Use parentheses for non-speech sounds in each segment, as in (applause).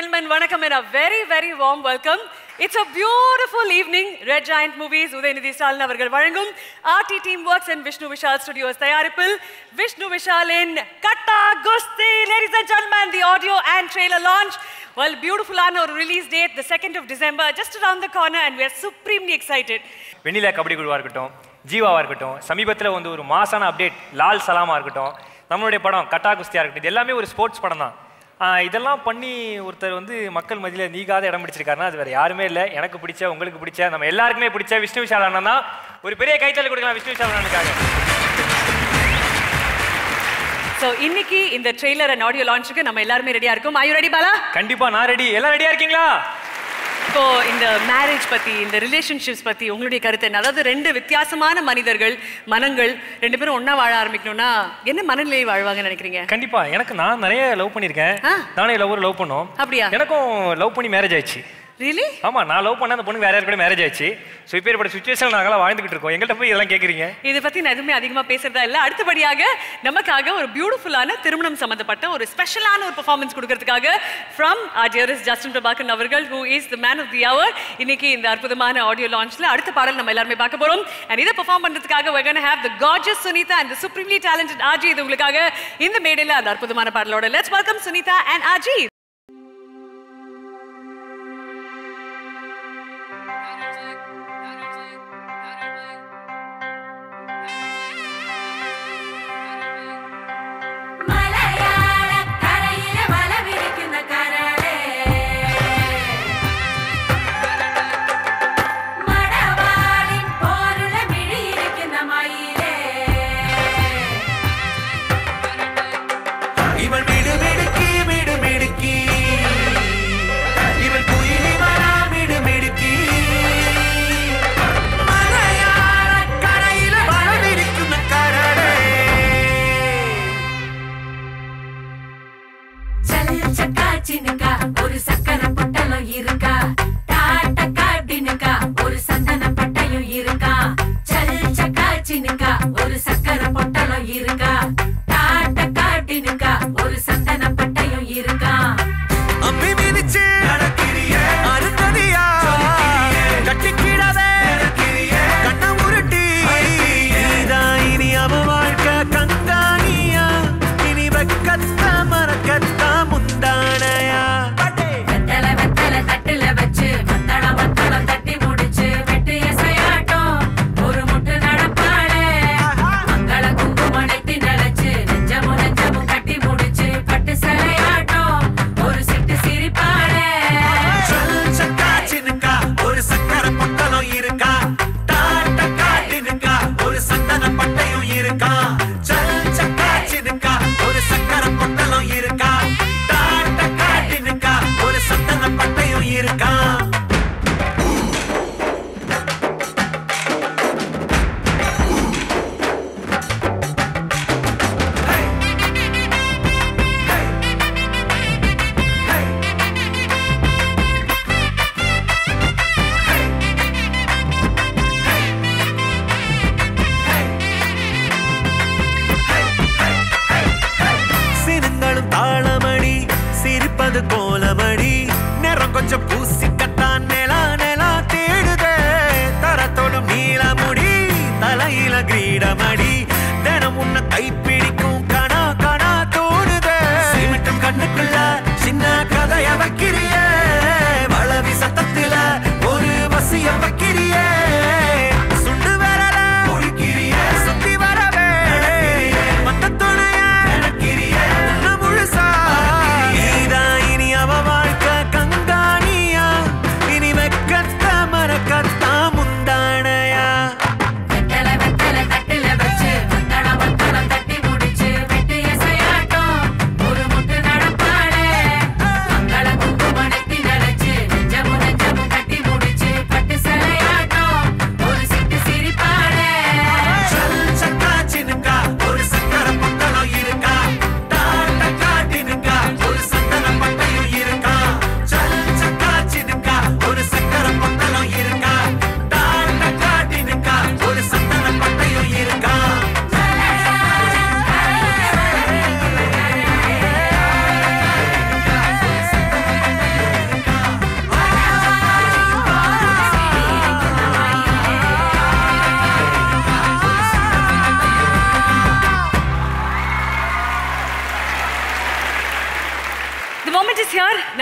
gentlemen, வணக்கம் and very very warm welcome it's a beautiful evening Red Giant Movies Udhayanidhi Stalin அவர்கள் வழங்கும் RT team works and Vishnu Vishal studios தயாரிப்பில் Vishnu விஷாலின் Gatta Kusthi ladies and gentlemen the audio and trailer launch well பியூட்டிஃபுல்லான ஒரு release date the second of December just around the corner and we are supremely excited. Vennila Kabaddi குழுவாக இருக்கட்டும் ஜீவாவாக இருக்கட்டும் சமீபத்தில் வந்து ஒரு மாசான அப்டேட் லால் சலாமா இருக்கட்டும் நம்மளுடைய படம் கட்டா குஸ்தியாக இருக்கட்டும் இது எல்லாமே ஒரு ஸ்போர்ட்ஸ் படம் தான் இதெல்லாம் பண்ணி ஒருத்தர் வந்து மக்கள் மத்தியில் நீங்காத இடம் பிடிச்சிருக்காருன்னா அது வேறு யாருமே இல்லை. எனக்கு பிடிச்ச உங்களுக்கு பிடிச்ச நம்ம எல்லாருக்குமே பிடிச்ச விஷ்ணு விஷால் அண்ணன் தான். ஒரு பெரிய கைத்தறி கொடுக்கலாம் விஷ்ணு விஷால் அண்ணனுக்காக. ஸோ இன்னைக்கு இந்த ட்ரெய்லர் அண்ட் ஆடியோ லான்ச்சுக்கு நம்ம எல்லாருமே ரெடியா இருக்கோம். ஐயோ ரெடி பாலா? கண்டிப்பாக நான் ரெடி எல்லாம் ரெடியாக இருக்கீங்களா? இப்போ இந்த மேரேஜ் பத்தி இந்த ரிலேஷன்ஷிப்ஸ் பத்தி உங்களுடைய கருத்து என்ன? அதாவது ரெண்டு வித்தியாசமான மனிதர்கள் மனங்கள் ரெண்டு பேரும் ஒண்ணா வாழ ஆரம்பிக்கணும்னா என்ன மனநிலை வாழ்வாங்கன்னு நினைக்கிறீங்க? கண்டிப்பா. எனக்கு நான் நிறைய லவ் பண்ணியிருக்கேன். நானே லவ் லவ் பண்ணோம். அப்படியா? எனக்கும் லவ் பண்ணி மேரேஜ் ஆயிடுச்சு. ரியலி ஆமா நான் லவ் பண்ண அந்த பொண்ணு வேற யாரு கூட மேரேஜ் ஆயிடுச்சு. ஸோ இப்போ ஏற்பட்ட சுச்சுவேஷன் நாங்களாம் வாழ்ந்துகிட்டு இருக்கோம். எங்கள்கிட்ட போய் இதெல்லாம் கேட்குறீங்க இதை பத்தி நான் எதுவுமே அதிகமா பேசுறதா இல்ல. அடுத்தபடியாக நமக்காக ஒரு பியூட்டிஃபுல்லான திருமணம் சம்பந்தப்பட்ட ஒரு ஸ்பெஷலான ஒரு பெர்ஃபார்மன்ஸ் கொடுக்கறதுக்காக from our dearest Justin Prabhakaran அவர்கள் who is the man of the அவர் இன்னைக்கு இந்த அற்புதமான ஆடியோ லான்ச்ல அடுத்த பாடல் நம்ம எல்லாருமே பார்க்க போறோம். அண்ட் இதை perform we're gonna have the gorgeous Sunitha the supremely talented Aaji இது உங்களுக்காக இந்த மேடையில அந்த அற்புதமான பாடலோட. Let's welcome Sunitha and Aaji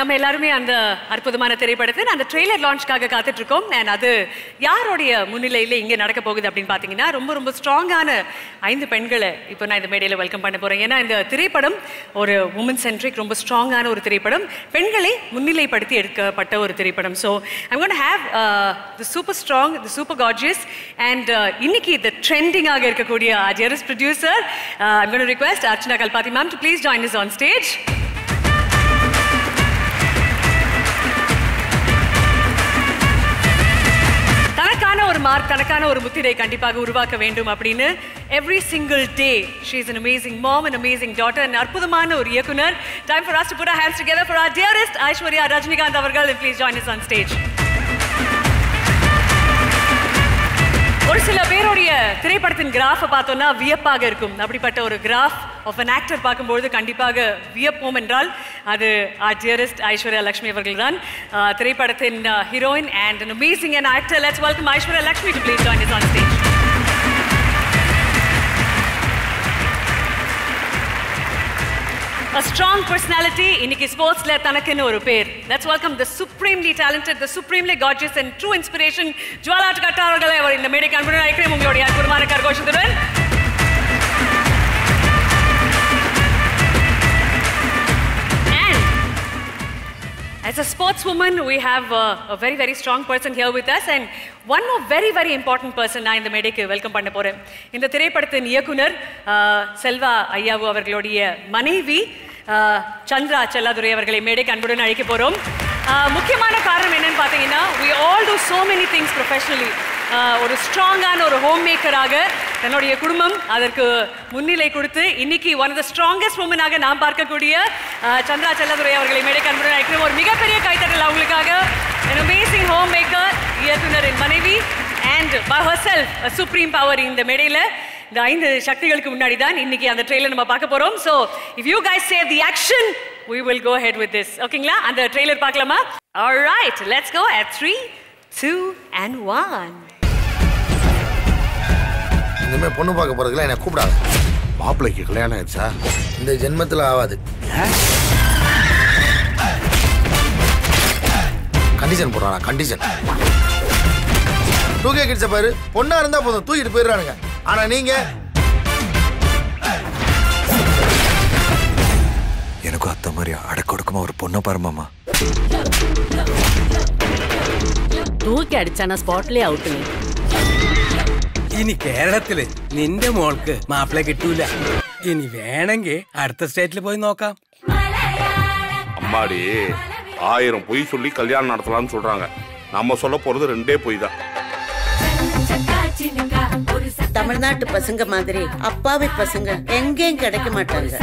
நம்ம எல்லாருமே அந்த அற்புதமான திரைப்படத்தின் அந்த ட்ரெய்லர் லான்ச்காக காத்துட்டு இருக்கோம் அண்ட் அது யாருடைய முன்னிலையில் இங்கே நடக்க போகுது அப்படின்னு பார்த்தீங்கன்னா ரொம்ப ரொம்ப ஸ்ட்ராங்கான ஐந்து பெண்களை இப்போ நான் இந்த மேடையில் வெல்கம் பண்ண போகிறேன் ஏன்னா இந்த திரைப்படம் ஒரு உமன் சென்ட்ரிக் ரொம்ப ஸ்ட்ராங்கான ஒரு திரைப்படம். பெண்களை முன்னிலைப்படுத்தி எடுக்கப்பட்ட ஒரு திரைப்படம். So I'm gonna have the super strong the super gorgeous and இன்னைக்கு இந்த ட்ரெண்டிங்காக இருக்கக்கூடிய dearest producer I'm gonna request Archana Kalpathi ma'am to please join us on stage ஒரு மார்க் தனக்கான ஒரு முத்திரை கண்டிப்பாக உருவாக்க வேண்டும் அப்படின்னு every single day she is an amazing mom and amazing daughter and அற்புதமான ஒரு இயக்குனர். Time for us to put our hands together for Aishwarya Rajinikanth அவர்கள் please join us on stage ஒரு சில பேருடைய திரைப்படத்தின் கிராஃபை பார்த்தோம்னா வியப்பாக இருக்கும். அப்படிப்பட்ட ஒரு கிராஃப் ஆஃப் அன் ஆக்டர் பார்க்கும்பொழுது கண்டிப்பாக வியப்போம் என்றால் அது ஆர் டியரஸ்ட் ஐஸ்வர்யா லக்ஷ்மி அவர்கள் தான். திரைப்படத்தின் heroine and amazing and actor let's welcome Aishwarya Lakshmi to please join us on stage A strong personality. இன்னைக்கு ஸ்போர்ட்ஸ்ல தனக்குன்னு ஒரு பேர். Let's welcome the supremely talented the supremely gorgeous and true inspiration Jwala Gutta அவர்களை. அவர் இந்த மேடைக்கு அன்புடன் அழைக்கிறேன் உங்களுடைய அற்புதமான கரகோஷத்துடன். As a sportswoman, we have a, a very, very strong person here with us. And one more very, very important person நான் இந்த மேடைக்கு வெல்கம் பண்ண போறேன். இந்த திரைப்படத்தின் இயக்குனர் uh, செல்வா ஐயாவு அவர்களுடைய மனைவி uh, சந்திரா செல்லாதுரை அவர்களை மேடைக்கு அன்புடன் அழைக்க போகிறோம் முக்கியமான காரணம் என்னன்னு பார்த்தீங்கன்னா we all do so many things professionally ஒரு ஸ்ட்ராங்கான ஒரு ஹோம் மேக்கராக தன்னுடைய குடும்பம் அதற்கு முன்னிலை கொடுத்து இன்னைக்கு ஒன் ஆஃப் த ஸ்ட்ராங்கஸ்ட் உமனாக நாம் பார்க்கக்கூடிய சந்திரா செல்லதுரை அவர்களை மேடைக்கு அன்புடன் அழைக்கிறோம். ஒரு மிகப்பெரிய கைத்தட்டல் அவங்களுக்காக. An amazing ஹோம் மேக்கர் இயக்குனரின் மனைவி and by her a supreme power இந்த மேடையில். இந்த ஐந்து சக்திகளுக்கு முன்னாடி தான் இன்னைக்கு அந்த ட்ரெயிலர் நம்ம பார்க்க போறோம். So if you guys save the action we will go ahead with this ஓகேங்களா அந்த ட்ரெய்லர் பார்க்கலாமா? Alright let's go at three two and one இனிமே பொண்ணு பார்க்க போறதுல என்ன கூப்பிடாது. மாப்பிள்ளைக்கு கல்யாணம் ஆயிடுச்சா? இந்த ஜென்மத்தில் ஆகாது. கண்டிஷன் போடுறானா கண்டிஷன் டூ கே கிட்ஸை பாரு பொண்ணா இருந்தா போதும் தூக்கிட்டு போயிடுறானுங்க ஆனா நீங்க எனக்கும் அத்த மாதிரி அடக்கொடுக்கமா ஒரு பொண்ணை பாரு மாமா തൂക്കി അടിച്ചാണ് സ്പോട്ടിലെ ഔട്ട് നീ ഇനി കേരളത്തില് നിന്റെ മോൾക്ക് മാപ്പിള കിട്ടൂല ഇനി വേണമെങ്കിൽ അടുത്ത സ്റ്റേറ്റിൽ പോയി നോക്കാം அம்மாடி ஆயிரம் பொய் சொல்லி கல்யாணம் நடத்தலாம்னு சொல்றாங்க நம்ம சொல்ல போறது ரெண்டே பொய் தான் தமிழ்நாட்டு பசங்க மாதிரி அப்பாவி பசங்க எங்கேயும் கிடைக்க மாட்டாங்க.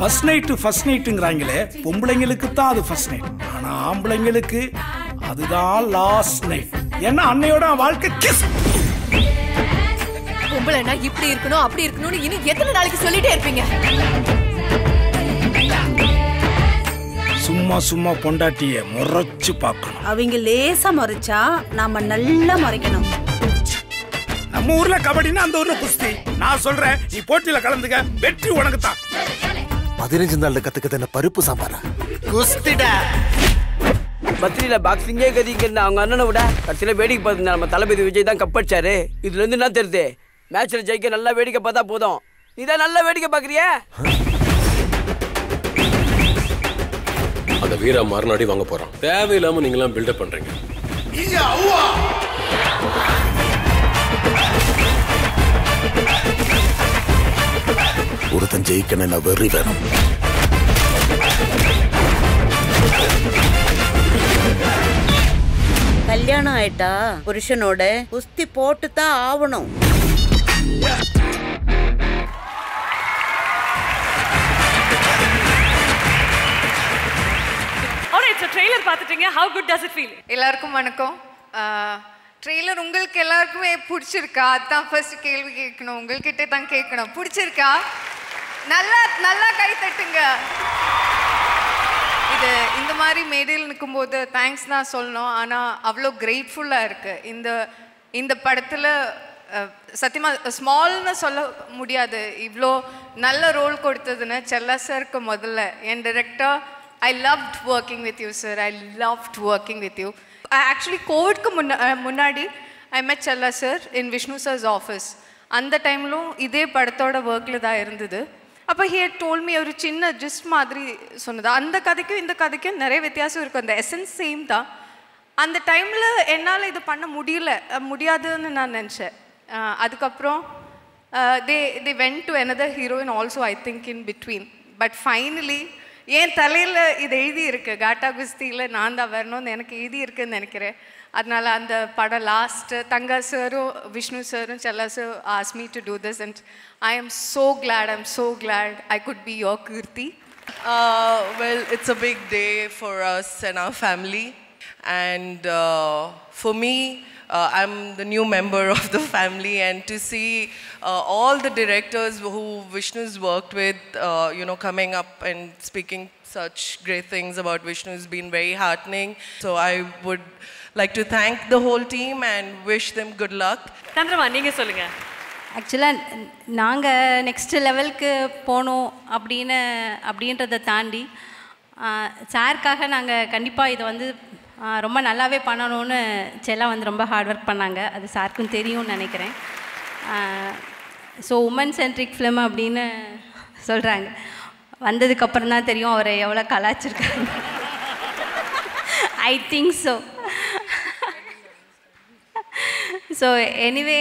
ஃபர்ஸ்ட் நைட்டு ஃபர்ஸ்ட் நைட்டுங்கிறாங்களே பொம்பளைங்களுக்கு தான் அது ஃபர்ஸ்ட் நைட் ஆனா ஆம்பளைங்களுக்கு அதுதான் லாஸ்ட் நைட் ஏன்னா அன்னையோட வாழ்க்கை கிஸ் பொம்பளைனா இப்படி இருக்கணும் அப்படி இருக்கணும்னு இன்னும் எத்தனை நாளைக்கு சொல்லிட்டே இருப்பீங்க? சும்மா சும்மா பொண்டாட்டிய முறைச்சு பார்க்கணும். அவங்க லேசா முறைச்சா நாம நல்லா முறைக்கணும். நம்ம ஊர்ல கபடின்னா அந்த ஊர்ல குஸ்தி. நான் சொல்றேன் நீ போட்டியில கலந்துக்க வெற்றி உனக்கு தான் பதினஞ்சு நாள்ல கத்துக்கிறது என்ன பருப்பு சாம்பாரா? குஸ்திடா. பத்ரியில பாக்ஸிங்கே கதிக்கிறது அவங்க அண்ணனை விட கடைசியில வேடிக்கை பார்த்து நம்ம தளபதி விஜய் தான் கப்படிச்சாரு இதுல இருந்து என்ன தெரியுது? மேட்ச்ல ஜெயிக்க நல்லா வேடிக்கை பார்த்தா போதும். நீ தான் நல்லா வேடிக்கை பாக்குறியா அந்த வீரா மறுநாடி வாங்க போறோம் தேவையில்லாம நீங்களாம் பில்டப் பண்றீங்க. ஒருத்தன் ஜெயிக்கணும்னா வெறி வேணும். கல்யாணம் ஆயிட்டா புருஷனோட குஸ்தி போட்டு தான் ஆகணும் ட்ரெய்லர் பார்த்துட்டீங்க. How good does it feel? எல்லாருக்கும் வணக்கம். ட்ரெய்லர் உங்களுக்கு எல்லாருக்குமே பிடிச்சிருக்கா? அதான் ஃபர்ஸ்ட் கேள்வி கேட்கணும். உங்கள்கிட்ட தான் கேட்கணும். பிடிச்சிருக்கா? நல்லா நல்லா கை தட்டுங்க. இது இந்த மாதிரி மேடையில் நிற்கும்போது தேங்க்ஸ் தான் சொல்லணும். ஆனால் அவ்வளோ கிரேட்ஃபுல்லாக இருக்குது இந்த இந்த படத்தில் சத்தியமாக ஸ்மால்னு சொல்ல முடியாது. இவ்வளோ நல்ல ரோல் கொடுத்ததுன்னு செல்லா சாருக்கு முதல்ல. என் director I loved working with you sir I loved working with you actually கோவிட்க்கு முன்னா முன்னாடி I met Chella sir in Vishnu sir's office அந்த டைம்லும் இதே படத்தோட ஒர்க்கில் தான் இருந்தது. அப்போ ஹியர் டோல் மீ ஒரு சின்ன ஜிஸ்ட் மாதிரி சொன்னது. அந்த கதைக்கும் இந்த கதைக்கும் நிறைய வித்தியாசம் இருக்கும் அந்த எசன்ஸ் சேம் தான். அந்த டைமில் என்னால் இது பண்ண முடியல. முடியாதுன்னு நான் நினச்சேன். அதுக்கப்புறம் they they went to another heroine also I think in between but finally என் தலையில் இது எழுதியிருக்கு. காட்டா குஸ்தியில் நான் தான் வரணும்னு எனக்கு எழுதி இருக்குன்னு நினைக்கிறேன். அதனால அந்த படம் லாஸ்ட்டு தங்கா சாரும் விஷ்ணு சாரும் Chella sir as me to do this and I am so glad I am so glad I could be your Keerthi Uh, well, it's a big day for us and our family. And uh, for me, uh, I'm the new member of the family, and to see uh, all the directors who Vishnu's worked with, uh, you know, coming up and speaking such great things about Vishnu has been very heartening. So I would like to thank the whole team and wish them good luck. சந்திரமா நீங்க சொல்லுங்க. ஆக்சுவலாக நாங்கள் next லெவலுக்கு போகணும் அப்படின்னு அப்படின்றத தாண்டி சாருக்காக நாங்கள் கண்டிப்பாக இதை வந்து ரொம்ப நல்லாவே பண்ணணும்னு செல்லா வந்து ரொம்ப ஹார்ட் ஒர்க் பண்ணாங்க. அது சாருக்கும் தெரியும்னு நினைக்கிறேன். ஸோ உமன் சென்ட்ரிக் ஃபிலிம் அப்படின்னு சொல்கிறாங்க வந்ததுக்கப்புறம் தான் தெரியும் அவரை எவ்வளோ கலாச்சிருக்காங்க I (laughs) think so so anyway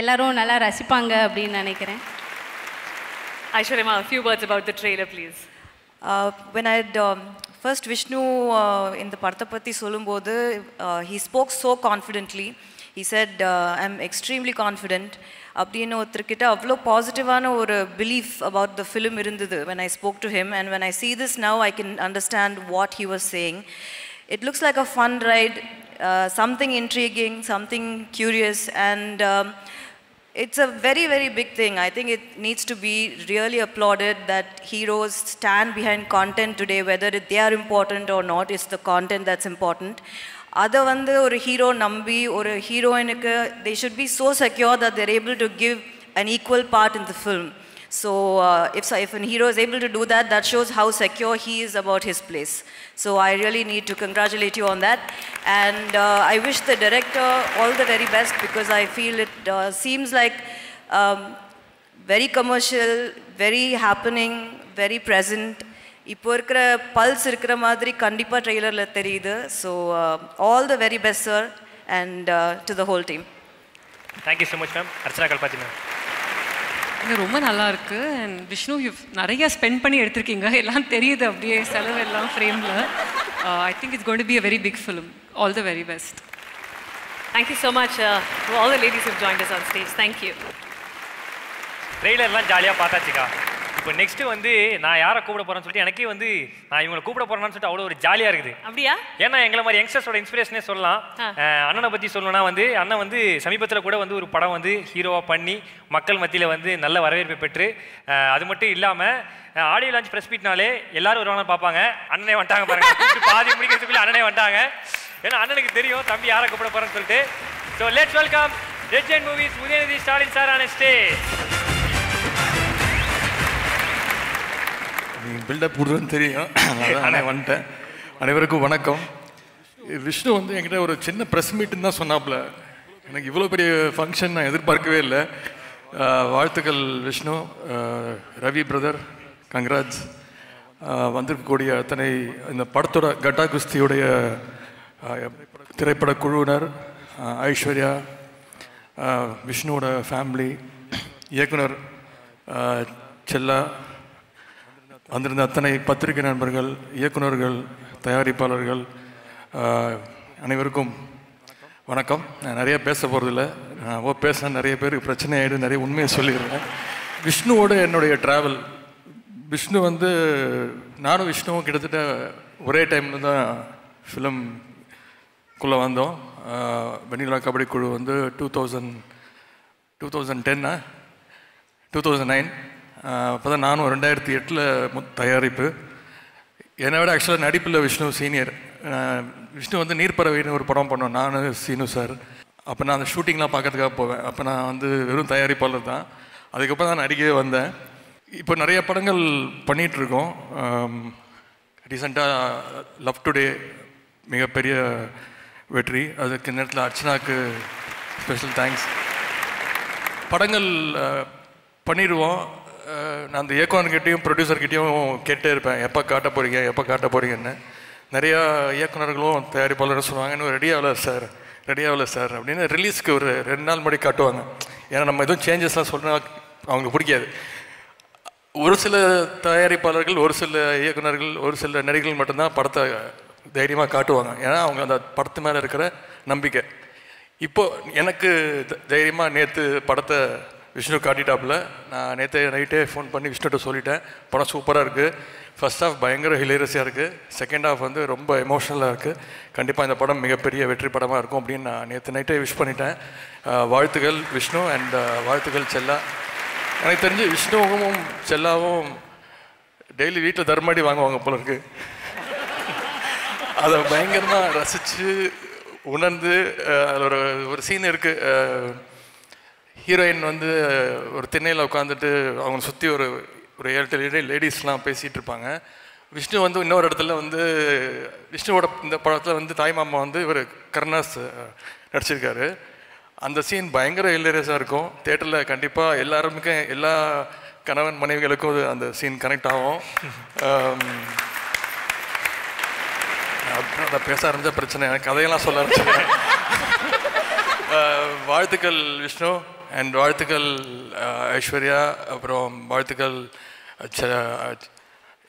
எல்லாரும் நல்லா ரசிப்பாங்க அப்படின்னு நினைக்கிறேன் ஐஸ்வர்யமா few words about the trailer please Uh, when I had um, first Vishnu uh, in the Partapati Solumbodu, uh, he spoke so confidently. He said, uh, I'm extremely confident. அப்படின்னு ஒருத்தர்கிட்ட அவ்வளோ பாசிட்டிவான ஒரு பிலீஃப் அபவுட் த ஃபிலிம் இருந்தது when I spoke to him and when I see this now I can understand what he was saying. It looks like a fun ride, uh, something intriguing, something curious and um, it's a very, very big thing. I think it needs to be really applauded that heroes stand behind content today, whether it, they are important or not, it's the content that's important. அதை வந்து ஒரு hero நம்பி ஒரு ஹீரோயினுக்கு they should be so secure that they're able to give an equal part in the film. So uh, if, so- if a hero is able to do that, that shows how secure he is about his place. So I really need to congratulate you on that. And uh, I wish the director all the very best because I feel it uh, seems like um, very commercial, very happening, very present. இப்போ இருக்கிற pulse இருக்கிற மாதிரி கண்டிப்பாக ட்ரெய்லரில் தெரியுது so all the very best sir and to the whole team thank you so much ma'am Archana Kalpathi ma'am ரொம்ப நல்லா இருக்கு. அண்ட் விஷ்ணு யூ நிறைய ஸ்பெண்ட் பண்ணி எடுத்திருக்கீங்க. எல்லாம் தெரியுது அப்படியே செலவு எல்லாம் ஃப்ரேமில் I think it's going to be a very big film all the very best Thank you so much uh, to all the ladies who've joined us on stage. Thank you. ட்ரெய்லர்லாம் ஜாலியாக பார்த்தாச்சுக்கா. இப்போ நெக்ஸ்ட் வந்து நான் யாரை கூப்பிட போறேன்னு சொல்லிட்டு எனக்கே வந்து நான் இவங்களை கூப்பிட போறேன்னு சொல்லிட்டு அவ்வளோ ஒரு ஜாலியாக இருக்குது. அப்படியா? ஏன்னா எங்களை மாதிரி யங்ஸ்டர்ஸோட இன்ஸ்பிரேஷனே சொல்லலாம். அண்ணனை பற்றி சொல்லணும்னா வந்து அண்ணன் வந்து சமீபத்தில் கூட வந்து ஒரு படம் வந்து ஹீரோவாக பண்ணி மக்கள் மத்தியில் வந்து நல்ல வரவேற்பை பெற்று அது மட்டும் இல்லாமல் ஆடியோ லான்ச் ப்ரெஸ் மீட்னாலே எல்லாரும் வருவாங்க பார்ப்பாங்க. அண்ணனே வந்துட்டாங்க பாருங்க. (laughs) பாதி முடிக்கிறதுக்குள்ள அண்ணனே வந்துட்டாங்க. ஏன்னா அண்ணனுக்கு தெரியும் தம்பி யாரை கூப்பிட போறேன்னு சொல்லிட்டு. So let's welcome Red Giant movies Udhayanidhi Stalin sir on stage build up கொடுக்குறதுன்னு தெரியும். அதனால நானே வந்துட்டேன். அனைவருக்கும் வணக்கம். விஷ்ணு வந்து என்கிட்ட ஒரு சின்ன ப்ரெஸ் மீட்டுன்னு தான் சொன்னாப்புல. எனக்கு இவ்வளோ பெரிய ஃபங்க்ஷன் நான் எதிர்பார்க்கவே இல்லை. வாழ்த்துக்கள் விஷ்ணு ரவி பிரதர் கங்கராஜ் வந்திருக்கக்கூடிய அத்தனை இந்த படத்தோட கட்டா குஸ்தியுடைய திரைப்பட குழுவினர் ஐஸ்வர்யா விஷ்ணுவோட ஃபேமிலி இயக்குனர் செல்லா வந்திருந்த அத்தனை பத்திரிகை நண்பர்கள் இயக்குனர்கள் தயாரிப்பாளர்கள் அனைவருக்கும் வணக்கம். நான் நிறைய பேச போகிறதில்ல நான் ஓ பேசினா நிறைய பேருக்கு பிரச்சனை ஆகிடும் நிறைய உண்மையை சொல்லிடுறேன் விஷ்ணுவோட என்னுடைய ட்ராவல் விஷ்ணு வந்து நானும் விஷ்ணுவும் கிட்டத்தட்ட ஒரே டைமில் தான் ஃபிலிம்குள்ளே வந்தோம். வெண்ணிலா கபடி குழு வந்து டூ தௌசண்ட் டூ தௌசண்ட் டென்னா டூ தௌசண்ட் நைன் அப்போ தான் நானும் ரெண்டாயிரத்தி எட்டில் தயாரிப்பு. என்னை விட ஆக்சுவலாக நடிப்பில் விஷ்ணு சீனியர் விஷ்ணு வந்து நீர்ப்பறவைன்னு ஒரு படம் பண்ணோம். நான் சீனு சார் அப்போ நான் அந்த ஷூட்டிங்லாம் பார்க்கறதுக்காக போவேன். அப்போ நான் வந்து வெறும் தயாரிப்பாளர் தான். அதுக்கப்புறம் தான் நடிக்கவே வந்தேன். இப்போ நிறைய படங்கள் பண்ணிகிட்ருக்கோம் ரீசெண்டாக லவ் டுடே மிகப்பெரிய வெற்றி. அதுக்கு நேரத்தில் அர்ச்சனாக்கு ஸ்பெஷல் தேங்க்ஸ் படங்கள் பண்ணிடுவோம். நான் அந்த இயக்குனர்கிட்டையும் ப்ரொடியூசர்கிட்டையும் கேட்டே இருப்பேன். எப்போ காட்ட போகிறீங்க எப்போ காட்ட போகிறீங்கன்னு நிறையா இயக்குனர்களும் தயாரிப்பாளரும் சொல்லுவாங்க இன்னும் ரெடி ஆகலை சார் ரெடி ஆகலை சார் அப்படின்னு ரிலீஸ்க்கு ஒரு ரெண்டு நாள் முன்னாடி காட்டுவாங்க. ஏன்னா நம்ம எதுவும் சேஞ்சஸ்லாம் சொன்னா அவங்களுக்கு பிடிக்காது. ஒரு சில தயாரிப்பாளர்கள் ஒரு சில இயக்குனர்கள் ஒரு சில நடிகர்கள் மட்டும்தான் படத்தை தைரியமாக காட்டுவாங்க. ஏன்னா அவங்க அந்த படத்து மேலே இருக்கிற நம்பிக்கை. இப்போது எனக்கு த- நேற்று படத்தை விஷ்ணு காட்டிட்டாப்பில். நான் நேற்று நைட்டே ஃபோன் பண்ணி விஷ்ணுகிட்ட சொல்லிட்டேன். படம் சூப்பராக இருக்குது ஃபர்ஸ்ட் ஹாஃப் பயங்கர ஹிலேரியஸாக இருக்குது செகண்ட் ஹாஃப் வந்து ரொம்ப எமோஷனலாக இருக்குது கண்டிப்பாக இந்த படம் மிகப்பெரிய வெற்றி படமாக இருக்கும் அப்படின்னு நான் நேற்று நைட்டே விஷ் பண்ணிட்டேன். வாழ்த்துக்கள் விஷ்ணு அண்ட் வாழ்த்துக்கள் செல்லா. எனக்கு தெரிஞ்சு விஷ்ணுவும் செல்லாவும் டெய்லி வீட்டில் தர்மாடி வாங்குவாங்க போல இருக்கு. அதை பயங்கரமாக ரசித்து உணர்ந்து அதில் ஒரு ஒரு சீன் இருக்குது ஹீரோயின் வந்து ஒரு திண்ணையில் உட்காந்துட்டு அவங்க சுற்றி ஒரு ஒரு ஏழு எட்டு லேடிஸ்லாம் பேசிகிட்டு இருப்பாங்க. விஷ்ணு வந்து இன்னொரு இடத்துல வந்து விஷ்ணுவோட இந்த படத்தில் வந்து தாய்மாமா வந்து இவர் கருணாஸ் நடிச்சிருக்காரு. அந்த சீன் பயங்கர ஹிலேரியஸாக இருக்கும். தேட்டரில் கண்டிப்பாக எல்லாருமே எல்லா கணவன் மனைவிகளுக்கும் அது அந்த சீன் கனெக்ட் ஆகும். அப்புறம் அதை பேச ஆரம்பித்த பிரச்சனை எனக்கு கதையெல்லாம் சொல்ல ஆரம்பிச்சேன் வாழ்த்துக்கள் விஷ்ணு. அண்ட் வாழ்த்துக்கள் ஐஸ்வர்யா. அப்புறம் வாழ்த்துக்கள்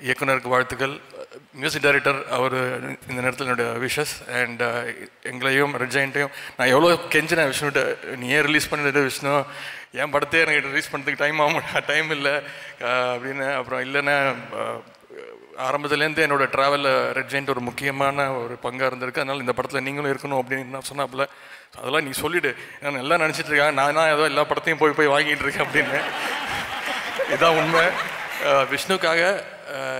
இயக்குனருக்கு வாழ்த்துக்கள். மியூசிக் டைரக்டர் அவர் இந்த நேரத்தில் என்னுடைய விஷஸ் அண்ட் எங்களையும் ரெட்ஜைன்ட்டையும் நான் எவ்வளோ கெஞ்சினேன் விஷ்ணுகிட்ட நீ ஏன் ரிலீஸ் பண்ணிட்டு விஷ்ணு? என் படத்தையே எனக்கு ரிலீஸ் பண்ணுறதுக்கு டைம் ஆகும் டைம் இல்லை. அப்படின்னு. அப்புறம் இல்லைன்னா ஆரம்பத்துலேருந்து என்னோட ட்ராவலில் ரெட் ஜெயின்ட் ஒரு முக்கியமான ஒரு பங்காக இருந்திருக்கு. அதனால் இந்த படத்தில் நீங்களும் இருக்கணும் அப்படின்னு நான் சொன்னாப்புல. அதெல்லாம் நீ சொல்லிவிடு நான் எல்லாம் நினச்சிட்டு இருக்கேன். நான் தான் ஏதோ எல்லா படத்தையும் போய் போய் வாங்கிட்டு இருக்கேன் அப்படின்னு. இதான் உண்மை. விஷ்ணுக்காக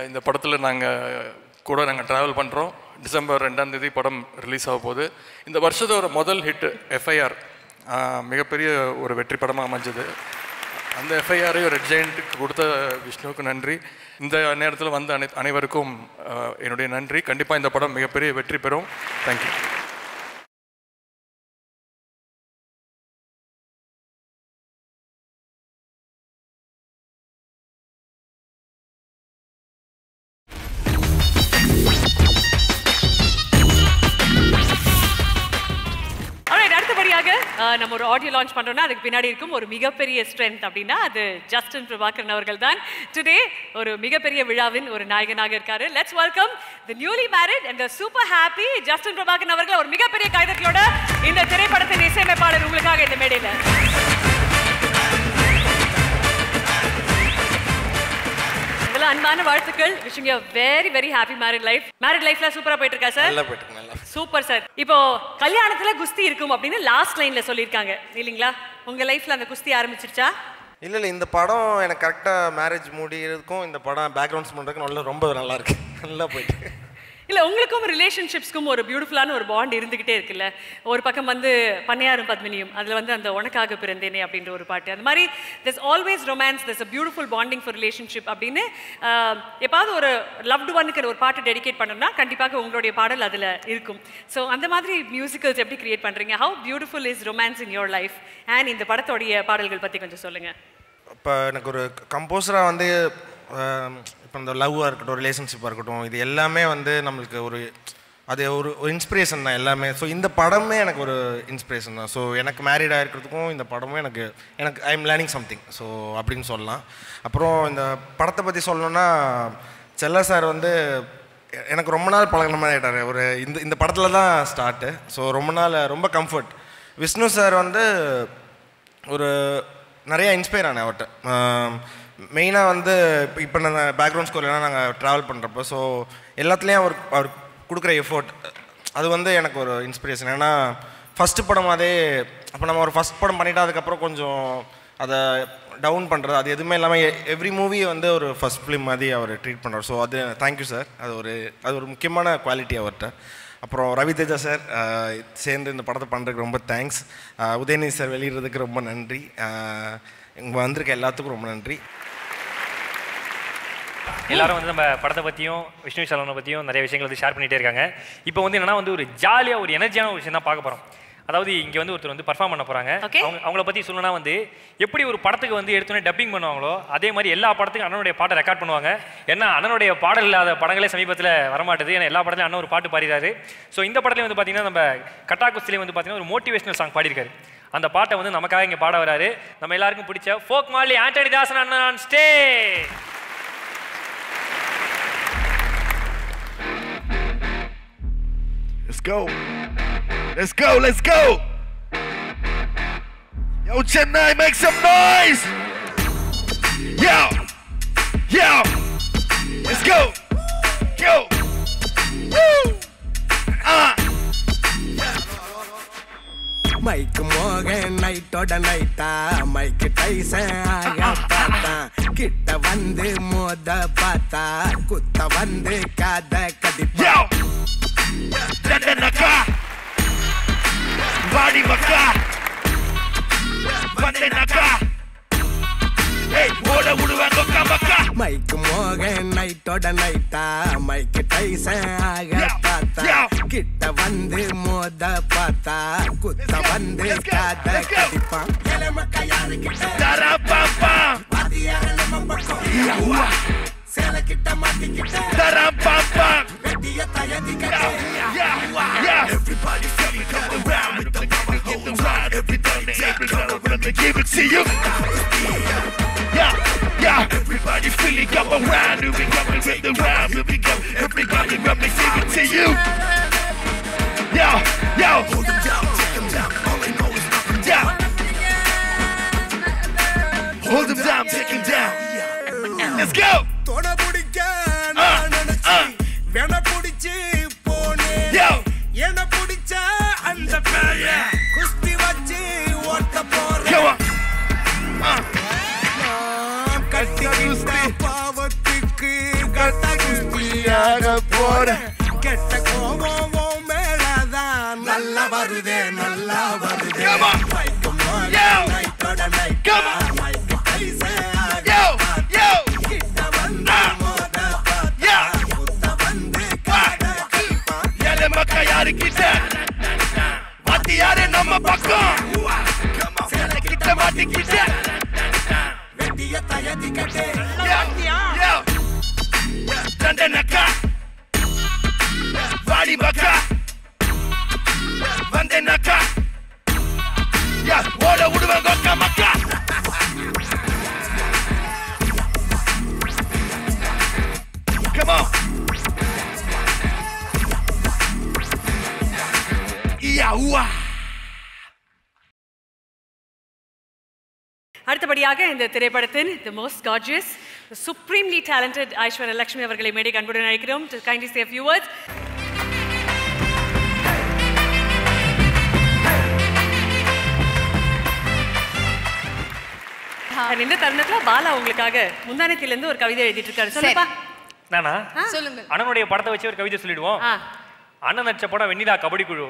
இந்த படத்தில் நாங்கள் கூட நாங்கள் ட்ராவல் பண்ணுறோம் டிசம்பர் ரெண்டாம் தேதி படம் ரிலீஸ் ஆக போகுது. இந்த வருஷத்தோட முதல் ஹிட் எஃப்ஐஆர் மிகப்பெரிய ஒரு வெற்றி படமாக அமைஞ்சது. அந்த எஃப்ஐஆரையும் ரெட் ஜெயண்ட்டுக்கு கொடுத்த விஷ்ணுவுக்கு நன்றி. இந்த நேரத்தில் வந்த அனை அனைவருக்கும் என்னுடைய நன்றி. கண்டிப்பாக இந்த படம் மிகப்பெரிய வெற்றி பெறும். தேங்க்யூ ஆடியோ லான்ச் பண்றோம்னா அதுக்கு பின்னாடி இருக்கும் ஒரு மிகப்பெரிய ஸ்ட்ரென்த் அப்படின்னா அது ஜஸ்டின் பிரபாகரன் அவர்கள் தான். டுடே ஒரு மிகப்பெரிய விழாவின் ஒரு நாயகனாக இருக்காரு. Let's welcome the newly married and super happy Justin Prabhakaran அவர்கள் ஒரு மிகப்பெரிய கைதட்டியோட இந்த திரைப்படத்தின் இசையமைப்பாளர் உங்களுக்காக இந்த மேடையில். இதெல்லாம் அன்பான வாழ்த்துக்கள். Wishing you very very happy married life married லைஃப்ல சூப்பரா போயிட்டு இருக்கா சார் நல்லா போயிட்டு நல்லா. சூப்பர் சார் இப்போ கல்யாணத்துல குஸ்தி இருக்கும் அப்படின்னு லாஸ்ட் லைன்ல சொல்லியிருக்காங்க. இல்லைங்களா? உங்க லைஃப்ல அந்த குஸ்தி ஆரம்பிச்சிருச்சா? இல்லை இல்லை இந்த படம் எனக்கு கரெக்டாக மேரேஜ் முடிகிறதுக்கும் இந்த படம் பேக்ரவுண்ட்ஸ் பண்ணுறதுக்கு நல்லா ரொம்ப நல்லா இருக்கு. நல்லா போயிட்டு. இல்லை உங்களுக்கும் ரிலேஷன்ஷிப்ஸ்க்கும் ஒரு பியூட்டிஃபுல்லான ஒரு பாண்ட் இருந்துக்கிட்டே இருக்குல்ல? ஒரு பக்கம் வந்து பண்ணையாரும் பத்மினியும் அதில் வந்து அந்த உனக்காக பிறந்தேனே அப்படின்ற ஒரு பாட்டு. அந்த மாதிரி thus always romance thus a beautiful bonding for relationship அப்படின்னு எப்பாவது ஒரு லவ்டு ஒனுக்கு ஒரு பாட்டு டெடிகேட் பண்ணோம்னா கண்டிப்பாக உங்களுடைய பாடல் அதில் இருக்கும். ஸோ அந்த மாதிரி மியூசிக்கல்ஸ் எப்படி கிரியேட் பண்ணுறீங்க how beautiful is romance in your life and இந்த படத்தோடைய பாடல்கள் பற்றி கொஞ்சம் சொல்லுங்கள் இப்போ எனக்கு ஒரு கம்போசராக வந்து இப்போ இந்த லவ்வாக இருக்கட்டும் ரிலேஷன்ஷிப்பாக இருக்கட்டும் இது எல்லாமே வந்து நம்மளுக்கு ஒரு அது ஒரு ஒரு இன்ஸ்பிரேஷன் தான் எல்லாமே. ஸோ இந்த படமே எனக்கு ஒரு இன்ஸ்பிரேஷன் தான். ஸோ எனக்கு மேரீடாக இருக்கிறதுக்கும் இந்த படமும் எனக்கு எனக்கு I am learning something so அப்படின்னு சொல்லலாம். அப்புறம் இந்த படத்தை பற்றி சொல்லணும்னா செல்ல சார் வந்து எனக்கு ரொம்ப நாள் பழகின மாதிரி ஆகிட்டார் ஒரு இந்த இந்த படத்தில் தான் ஸ்டார்ட்டு ஸோ ரொம்ப நாள் ரொம்ப கம்ஃபர்ட் விஷ்ணு சார் வந்து ஒரு நிறைய இன்ஸ்பயர் ஆனேன் அவர்கிட்ட மெயினாக வந்து இப்போ இப்போ நான் பேக்ரவுண்ட் ஸ்கோர்லாம் நாங்கள் ட்ராவல் பண்ணுறப்போ ஸோ எல்லாத்துலேயும் அவர் அவர் கொடுக்குற எஃபோர்ட் அது வந்து எனக்கு ஒரு இன்ஸ்பிரேஷன் ஏன்னா ஃபஸ்ட்டு படம் அதே அப்போ நம்ம ஒரு ஃபஸ்ட் படம் பண்ணிவிட்டு அதுக்கப்புறம் கொஞ்சம் அதை டவுன் பண்ணுறது அது எதுவுமே இல்லாமல் எவ்ரி மூவி வந்து ஒரு ஃபஸ்ட் ஃபிலிம் மாதிரி அவர் ட்ரீட் பண்ணுறார் ஸோ அது தேங்க்யூ சார் அது ஒரு அது ஒரு முக்கியமான குவாலிட்டி அவர்கிட்ட அப்புறம் ரவி தேஜா சார் சேர்ந்து இந்த படத்தை பண்ணுறதுக்கு ரொம்ப தேங்க்ஸ் உதயநிதி சார் வெளியிடுறதுக்கு ரொம்ப நன்றி. இங்கே வந்திருக்க எல்லாத்துக்கும் ரொம்ப நன்றி. எல்லாரும் வந்து நம்ம படத்தை பற்றியும் விஷ்ணு சலனை பற்றியும் நிறைய விஷயங்கள் வந்து ஷேர் பண்ணிகிட்டே இருக்காங்க. இப்போ வந்து என்னன்னா வந்து ஒரு ஜாலியாக ஒரு எனர்ஜியான ஒரு விஷயம் தான் பார்க்க போகிறோம் அதாவது இங்கே வந்து ஒருத்தர் வந்து பர்ஃபார்ம் பண்ண போகிறாங்க அவங்க அவங்கள பற்றி சொல்லணும்னா வந்து எப்படி ஒரு படத்துக்கு வந்து எடுத்தோன்னே டப்பிங் பண்ணுவாங்களோ அதே மாதிரி எல்லா படத்துக்கும் அண்ணனுடைய பாட்டை ரெக்கார்ட் பண்ணுவாங்க. ஏன்னா அண்ணனுடைய பாடல் இல்லாத படங்களே சமீபத்தில் வரமாட்டுது. ஏன்னா எல்லா படத்துலையும் அண்ணன் ஒரு பாட்டு பாடிறாரு. ஸோ இந்த படத்துலையும் வந்து பார்த்தீங்கன்னா நம்ம கட்டா குஸ்திலையும் வந்து பார்த்தீங்கன்னா ஒரு மோட்டிவேஷனல் சாங் பாடியிருக்காரு. அந்த பாட்டை வந்து நமக்காக இங்கே பாட வராரு. நம்ம எல்லாருக்கும் பிடிச்ச ஃபோக் மாலி ஆண்டனி தாசன் அண்ணன் stay go. Let's go. Let's go. Yo, Chennai, make some noise. Yo. Yo. Let's go. Go. Woo. Ah. மைக்கு மோகன் நைட்டோட நைட்டா மைக்கு டைசன் ஆக பார்த்தா கிட்ட வந்து மோத பார்த்தா குத்த வந்து காத கடிப்பா Maka. Vandenaka. Hey, ஓட விடுவாங்க கமக்கா. மைக்கு மோகன் நைட்டோட நைட்டா மைக்கு டைசன் ஆக பார்த்தா? கிட்ட வந்து மோத பார்த்தா? குத்த வந்து காத கடிப்பான். தரா பாப்பா. சேலை கிட்ட மாட்டிக்கிட்ட தரா பாப்பா வெட்டிய தயதிக்கிட்ட Everybody feel me come around with the power hold the ride every Thursday, every color when they give it to you. Yeah, yeah. Everybody feel it come around, we be coming with the round, we be come. Everybody when they give it to you. Yo, yo. Hold them down, take them down. All they know is knock them down. Hold them down, take them down. Let's go. வென பிடிச்சு போனேன் என பிடிச்ச அந்த பேய குஸ்தி வச்சு ஓட்ட போறேன். பாவத்துக்கு கட்ட குஸ்தியாக போறேன் கெட்ட கோபம் மேலதான் நல்லா வருதே நல்லா வருதே. மைக்கு மோக Yawa. அடுத்தபடியாக இந்த திரைப்படத்தின் the most gorgeous supremely talented Aishwarya Lakshmi அவர்களை மேடை அன்புடன் அழைக்கிறோம். To kindly say few words இந்த தருணத்துல பாலா உங்களுக்காக முந்தானத்தில இருந்து ஒரு கவிதை எழுதிட்டு இருக்காரு. சொல்லுப்பா. நானா? சொல்லுங்க அண்ணனுடைய படத்தை வச்சு ஒரு கவிதை சொல்லிடுவோம். அண்ணன் நடிச்ச படம் வெண்ணிலா கபடி குழு.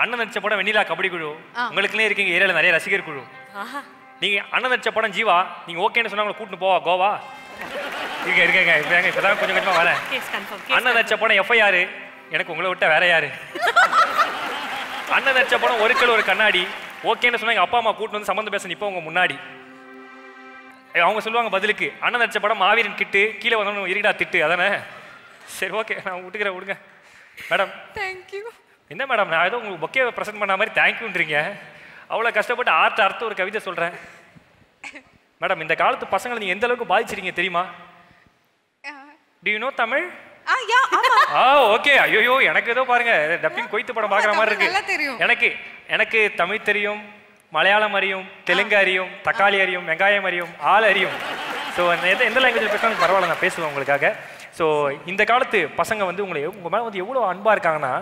அண்ணன் நடிச்ச படம் வெண்ணிலா கபடி குழு. ஆ. உங்களுக்குன்னே இருக்கீங்க ஏரியால நிறைய ரசிகர் குழு. ஆஹா. நீங்க அண்ணன் நடிச்ச படம் ஜீவா நீங்க ஓகேன்னு சொன்னா உங்களை கூட்டிட்டு போவா கோவா? இருக்க இருக்கங்க இப்ப இப்பதான் கொஞ்சம் கொஞ்சமா வரேன். கேஸ் கன்ஃபார்ம் அண்ணன் நடிச்ச படம் எஃப்ஐஆர் எனக்கு உங்களை விட்ட வேற யாரு? அண்ணன் நடிச்ச படம் ஒரு கல் ஒரு கண்ணாடி. ஓகேன்னு சொன்னா எங்க அப்பா அம்மா கூட்டு வந்து சம்மந்தம் பேச நிப்போ உங்க முன்னாடி. அவங்க சொல்லுவாங்க பதிலுக்கு அண்ணன் நடிச்ச படம் மாவீரன் கிட்டு கீழே வந்தவனு இருக்கடா திட்டு அதானே? சரி ஓகே நான் விட்டுக்கிறேன் விடுங்க. மேடம். தேங்க்யூ என்ன மேடம் நான் ஏதோ உங்களுக்கு பொக்கே ப்ரெசென்ட் பண்ண மாதிரி தேங்க்யூன்றீங்க அவ்வளோ கஷ்டப்பட்டு ஆர்ட் அர்த்தம் ஒரு கவிதை சொல்கிறேன் மேடம் இந்த காலத்து பசங்களை நீங்கள் எந்த அளவுக்கு பாதிச்சிருக்கீங்க தெரியுமா? டு யூ நோ தமிழ் ஆ ஓகே (laughs) ஐயோ எனக்கு ஏதோ பாருங்க. டப்பிங் கொய்த்து படம் பார்க்குற மாதிரி இருக்கு. தெரியும். எனக்கு எனக்கு தமிழ் தெரியும் மலையாளம் அறியும் தெலுங்கு அறியும் தக்காளி அறியும் வெங்காயம் அறியும் ஆள் அறியும். ஸோ எந்த எந்த லாங்குவேஜ் பேசினாலும் பரவாயில்ல நான் பேசுவேன் உங்களுக்காக. ஸோ இந்த காலத்து பசங்க வந்து உங்களை உங்கள் மேலே வந்து எவ்வளோ அன்பாக இருக்காங்கன்னா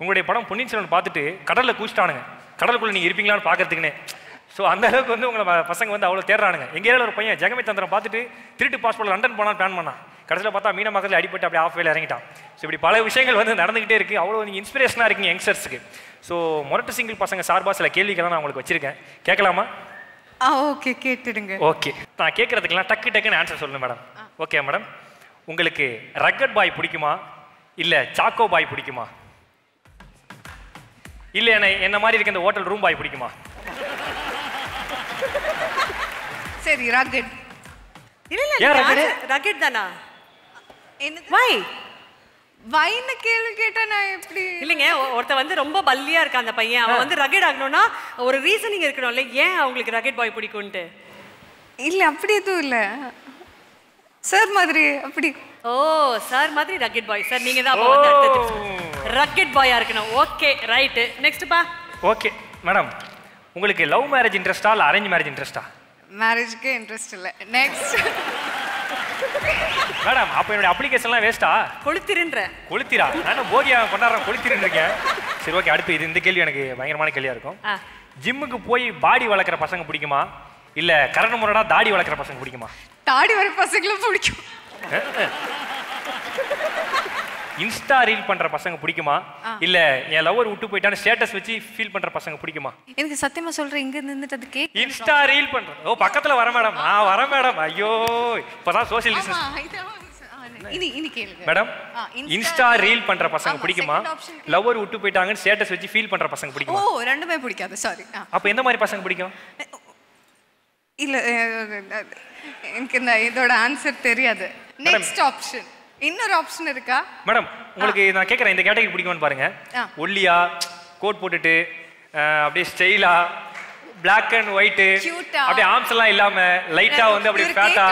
உங்களுடைய படம் பொன்னியின் செல்வன் பார்த்துட்டு கடலில் குதிச்சிட்டானுங்க. கடலுக்குள்ளே நீங்கள் இருப்பீங்களான்னு பார்க்கறதுக்குன்னே. ஸோ அந்த அளவுக்கு வந்து உங்களை பசங்க வந்து அவ்வளோ தேடுறானுங்க. எங்கள் ஏரியாவில் ஒரு பையன் ஜெகமே தந்திரம் பார்த்துட்டு திருட்டு பாஸ்போர்ட் லண்டன் போனான்னு பிளான் பண்ணான். கடைசியில் பார்த்தா மீன மக்கள் அடிபட்டு அப்படியே ஆஃப் வேல இறங்கிட்டான். ஸோ இப்படி பல விஷயங்கள் வந்து நடந்துகிட்டே இருக்குது அவ்வளோ நீங்கள் இன்ஸ்பிரேஷனாக இருக்கீங்க யங்ஸ்டர்ஸுக்கு ஸோ மொரட்டு சிங்கிள் பசங்க சார்பாக சில கேள்விகள்லாம் நான் உங்களுக்கு வச்சிருக்கேன். கேட்கலாமா? ஆ ஓகே கேட்டுடுங்க. ஓகே நான் கேட்கறதுக்கெல்லாம் டக்கு டக்குன்னு ஆன்சர் சொல்லணும் மேடம் ஓகே மேடம் உங்களுக்கு ரக்கட் பாய் பிடிக்குமா? இல்லை சாக்கோ பாய் பிடிக்குமா? இல்லை என்ன என்ன மாதிரி இருக்க இந்த ஹோட்டல் ரூம் பாய் பிடிக்குமா? சரி ரகட் இல்ல இல்ல? ரக்கெட் தானா? என்னது? வை வைன்னு கேள்வி கேட்டா நான் எப்படி இல்லைங்க ஒ- ஒருத்தன் வந்து ரொம்ப பல்லியா இருக்கான் அந்த பையன். அவன் வந்து ரகெட் ஆகணும்னா ஒரு ரீசனிங் இருக்கணும்ல ஏன் அவங்களுக்கு ரகெட் பாய் பிடிக்கும்ட்டு இல்ல அப்படி எதுவும் இல்ல. சார் மாதிரி அப்படி. ஓ சார் மாதிரி ரக்கெட் பாய் சார் நீங்க தான் அப்ப வந்து அடுத்த ரக்கெட் பாயா இருக்கணும். ஓகே ரைட் நெக்ஸ்ட் பா. ஓகே மேடம் உங்களுக்கு லவ் மேரேஜ் இன்ட்ரெஸ்டா இல்லை அரேஞ்ச் மேரேஜ் இன்ட்ரெஸ்டா மேரேஜ்க்கு இன்ட்ரெஸ்ட் இல்ல. நெக்ஸ்ட் மேடம் அப்போ என்னுடைய அப்ளிகேஷன்லாம் வேஸ்ட்டா கொளுத்திருன்ற. கொளுத்திரா? நானும் போகியா கொண்டாடுறேன் கொளுத்திருன்னு இருக்கேன். சரி ஓகே அடுத்து இது இந்த கேள்வி எனக்கு பயங்கரமான கேள்வியா இருக்கும். ஜிம்முக்கு போய் பாடி வளர்க்குற பசங்க பிடிக்குமா? இல்ல கரண முரடா தாடி வளர்க்குற பசங்க பிடிக்குமா? தாடி வர பசங்களும் பிடிக்கும். இன்ஸ்டா ரீல் பண்ற பசங்க பிடிக்குமா. இல்ல என் லவர் விட்டு போயிட்டான்னு ஸ்டேட்டஸ் வச்சு ஃபீல் பண்ற பசங்க பிடிக்குமா? எனக்கு சத்தியமா சொல்றேன் இங்க நின்னுட்டு அது கேக் இன்ஸ்டா ரீல் பண்ற. ஓ பக்கத்துல வர மேடம் நான் வரேன் மேடம் ஐயோ இப்பதான் social distance madam insta reel பண்ற பசங்க பிடிக்குமா? லவர் விட்டு போயிட்டாங்கன்னு ஸ்டேட்டஸ் வச்சு ஃபீல் பண்ற பசங்க ஓ பிடிக்குமா ரெண்டுமே பிடிக்காது சாரி அப்ப எந்த மாதிரி பசங்க பிடிக்கும்? இல்ல எனக்கு இதோட ஆன்சர் தெரியாது. நெக்ஸ்ட் ஆப்ஷன் இன்னொரு ஆப்ஷன் இருக்கா? மேடம் உங்களுக்கு நான் கேட்குறேன் இந்த கேட்டகரி பிடிக்குமான்னு பாருங்க. ஒல்லியா கோட் போட்டுட்டு அப்படியே ஸ்டைலா Black அண்ட் ஒயிட். அப்படியே ஆர்ம்ஸ் எல்லாம் இல்லாம லைட்டா வந்து அப்படியே ஃபேட்டா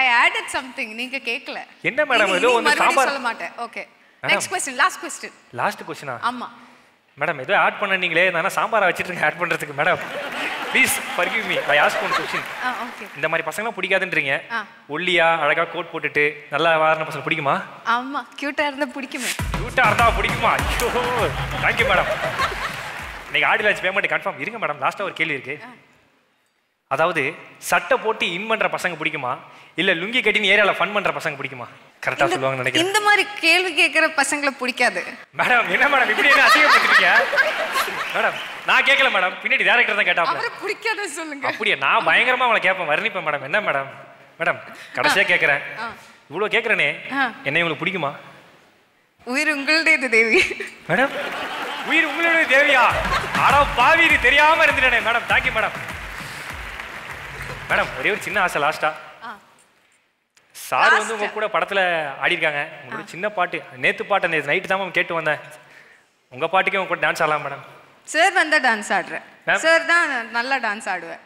ஐ ஆடட் சம்திங் நீங்க கேக்கல. என்ன மேடம் ஏதோ வந்து சாம்பார். சொல்ல மாட்டேன். Okay. Next question last question last கொஸ்டினா ஆமா. மேடம் ஏதோ ஆட் பண்ண நீங்களே நான் சாம்பாரை வச்சுட்டு இருக்கேன் ஆட் பண்றதுக்கு madam please forgive me. I ask one question இந்த மாதிரி பசங்களாம் பிடிக்காதுன்றீங்க. ஆ. ஒல்லியா அழகா கோட் போட்டுட்டு நல்லா வாரின பசங்க பிடிக்குமா? ஆமா கியூட்டா இருந்தா பிடிக்குமே. கியூட்டா இருந்தா பிடிக்குமா? ஐயோ தேங்க்யூ மேடம் இன்னைக்கு ஆடி லான்ச் பேமெண்ட் கன்ஃபார்ம் இருங்க மேடம் லாஸ்ட்டாக ஒரு கேள்வி இருக்கு. அதாவது சட்டை போட்டு இன் பண்ற பசங்க பிடிக்குமா? இல்ல லுங்கி கட்டின்னு ஏரியால ஃபன் பண்ற பசங்க பிடிக்குமா? கரெக்டா சொல்லுவாங்கன்னு நினைக்கிறேன். இந்த மாதிரி கேள்வி கேட்கிற பசங்களை பிடிக்காது. மேடம் என்ன மேடம் இப்படி என்ன அசிங்கப்படுத்திருக்கீங்க மேடம் நான் கேட்கல மேடம் பின்னாடி டேரக்டர் தான் கேட்டாப்ல. அவரை பிடிக்காத சொல்லுங்க. அப்படியே? நான் பயங்கரமா அவளை கேட்பேன் வர்ணிப்பேன் மேடம் என்ன மேடம் மேடம் கடைசியா கேட்கறேன். இவ்வளவு கேட்கறேனே. என்ன உங்களுக்கு பிடிக்குமா? உயிர் உங்களுடையது தேவி. மேடம் உயிர் உங்களுடைய தேவியா? ஆடா பாவி இது தெரியாம இருந்துட்டேனே. Madam thank you madam madam ஒரே ஒரு சின்ன ஆசை லாஸ்டா. சார் வந்து உங்க கூட படத்துல ஆடிருக்காங்க. உங்களோட சின்ன பாட்டு. நேத்து பாட்டு நேற்று நைட்டு தான் மேம் கேட்டு வந்தேன். உங்க பாட்டுக்கே உங்க கூட டான்ஸ் ஆடலாம் மேடம் சார் வந்தா டான்ஸ் ஆடுறேன். சார் தான் நல்லா டான்ஸ் ஆடுவேன்.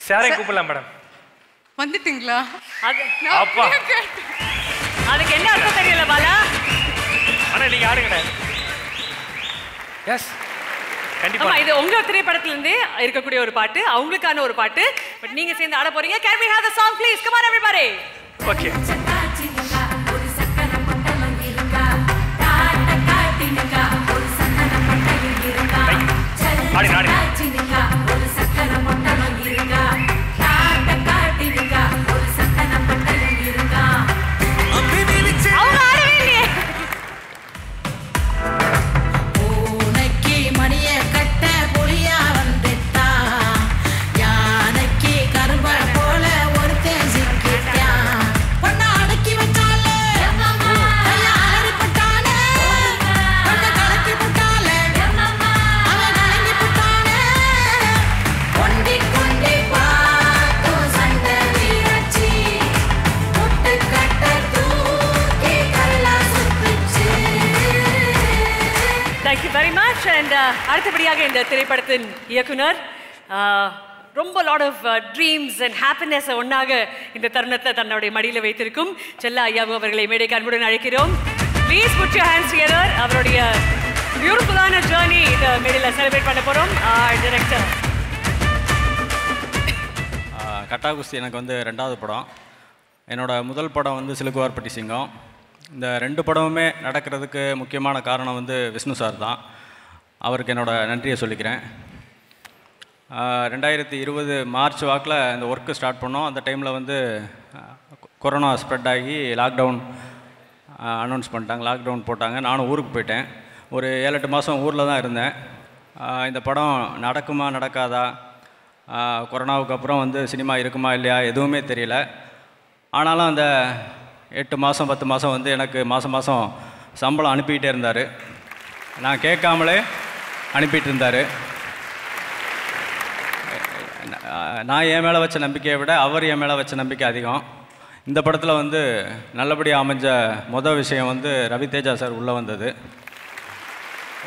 சாரை கூப்பிடலாம் மேடம் வந்துட்டீங்களா? அப்பா. அதுக்கு என்ன அர்த்தம் தெரியல பாலா. ஆனா நீங்க ஆடுங்க எஸ் கண்டிப்பா. ஆமா இது உங்க திரைப்படத்துல இருந்தே இருக்கக்கூடிய ஒரு பாட்டு அவங்களுக்கான ஒரு பாட்டு. பட் நீங்க சேர்ந்து ஆட போறீங்க. Can we have the song please? Come on everybody. Okay ஆடு ஆடு படத்தின் திரைப்படத்தின் இயக்குனர் ரொம்ப lot of dreams and happiness ஒன்றாக இந்த தருணத்தை தன்னுடைய மடியில் வைத்திருக்கும் செல்லா ஐயாவு அவர்களை மேடைக்கு அன்புடன் அழைக்கிறோம். Please put you hands together அவருடைய பியூட்டிஃபுல்லான ஜேர்னி இந்த மேடையில் செலிப்ரேட் பண்ண போகிறோம் டிரெக்டர் கட்டா குஸ்தி எனக்கு வந்து ரெண்டாவது படம். என்னோடய முதல் படம் வந்து சிலுக்குவார்பட்டி சிங்கம். இந்த ரெண்டு படமுமே நடக்கிறதுக்கு முக்கியமான காரணம் வந்து விஷ்ணு சார் தான். அவருக்கு என்னோடய நன்றியை சொல்லிக்கிறேன். ரெண்டாயிரத்தி இருபது மார்ச் வாக்கில் இந்த ஒர்க்கு ஸ்டார்ட் பண்ணோம். அந்த டைமில் வந்து கொரோனா ஸ்ப்ரெட் ஆகி லாக்டவுன் அனௌன்ஸ் பண்ணிட்டாங்க. லாக்டவுன் போட்டாங்க. நானும் ஊருக்கு போயிட்டேன். ஒரு ஏழு எட்டு மாதம் ஊரில் தான் இருந்தேன். இந்த படம் நடக்குமா நடக்காதா? கொரோனாவுக்கு அப்புறம் வந்து சினிமா இருக்குமா இல்லையா? எதுவுமே தெரியல. ஆனாலும் அந்த எட்டு மாதம் பத்து மாதம் வந்து எனக்கு மாதம் மாதம் சம்பளம் அனுப்பிக்கிட்டே இருந்தார். நான் கேட்காமலே அனுப்பிட்டு இருந்தார் நான் என் மேலே வச்ச நம்பிக்கையை விட அவர் என் மேலே வச்ச நம்பிக்கை அதிகம். இந்த படத்தில் வந்து நல்லபடியாக அமைஞ்ச மொதல் விஷயம் வந்து ரவி தேஜா சார் உள்ளே வந்தது.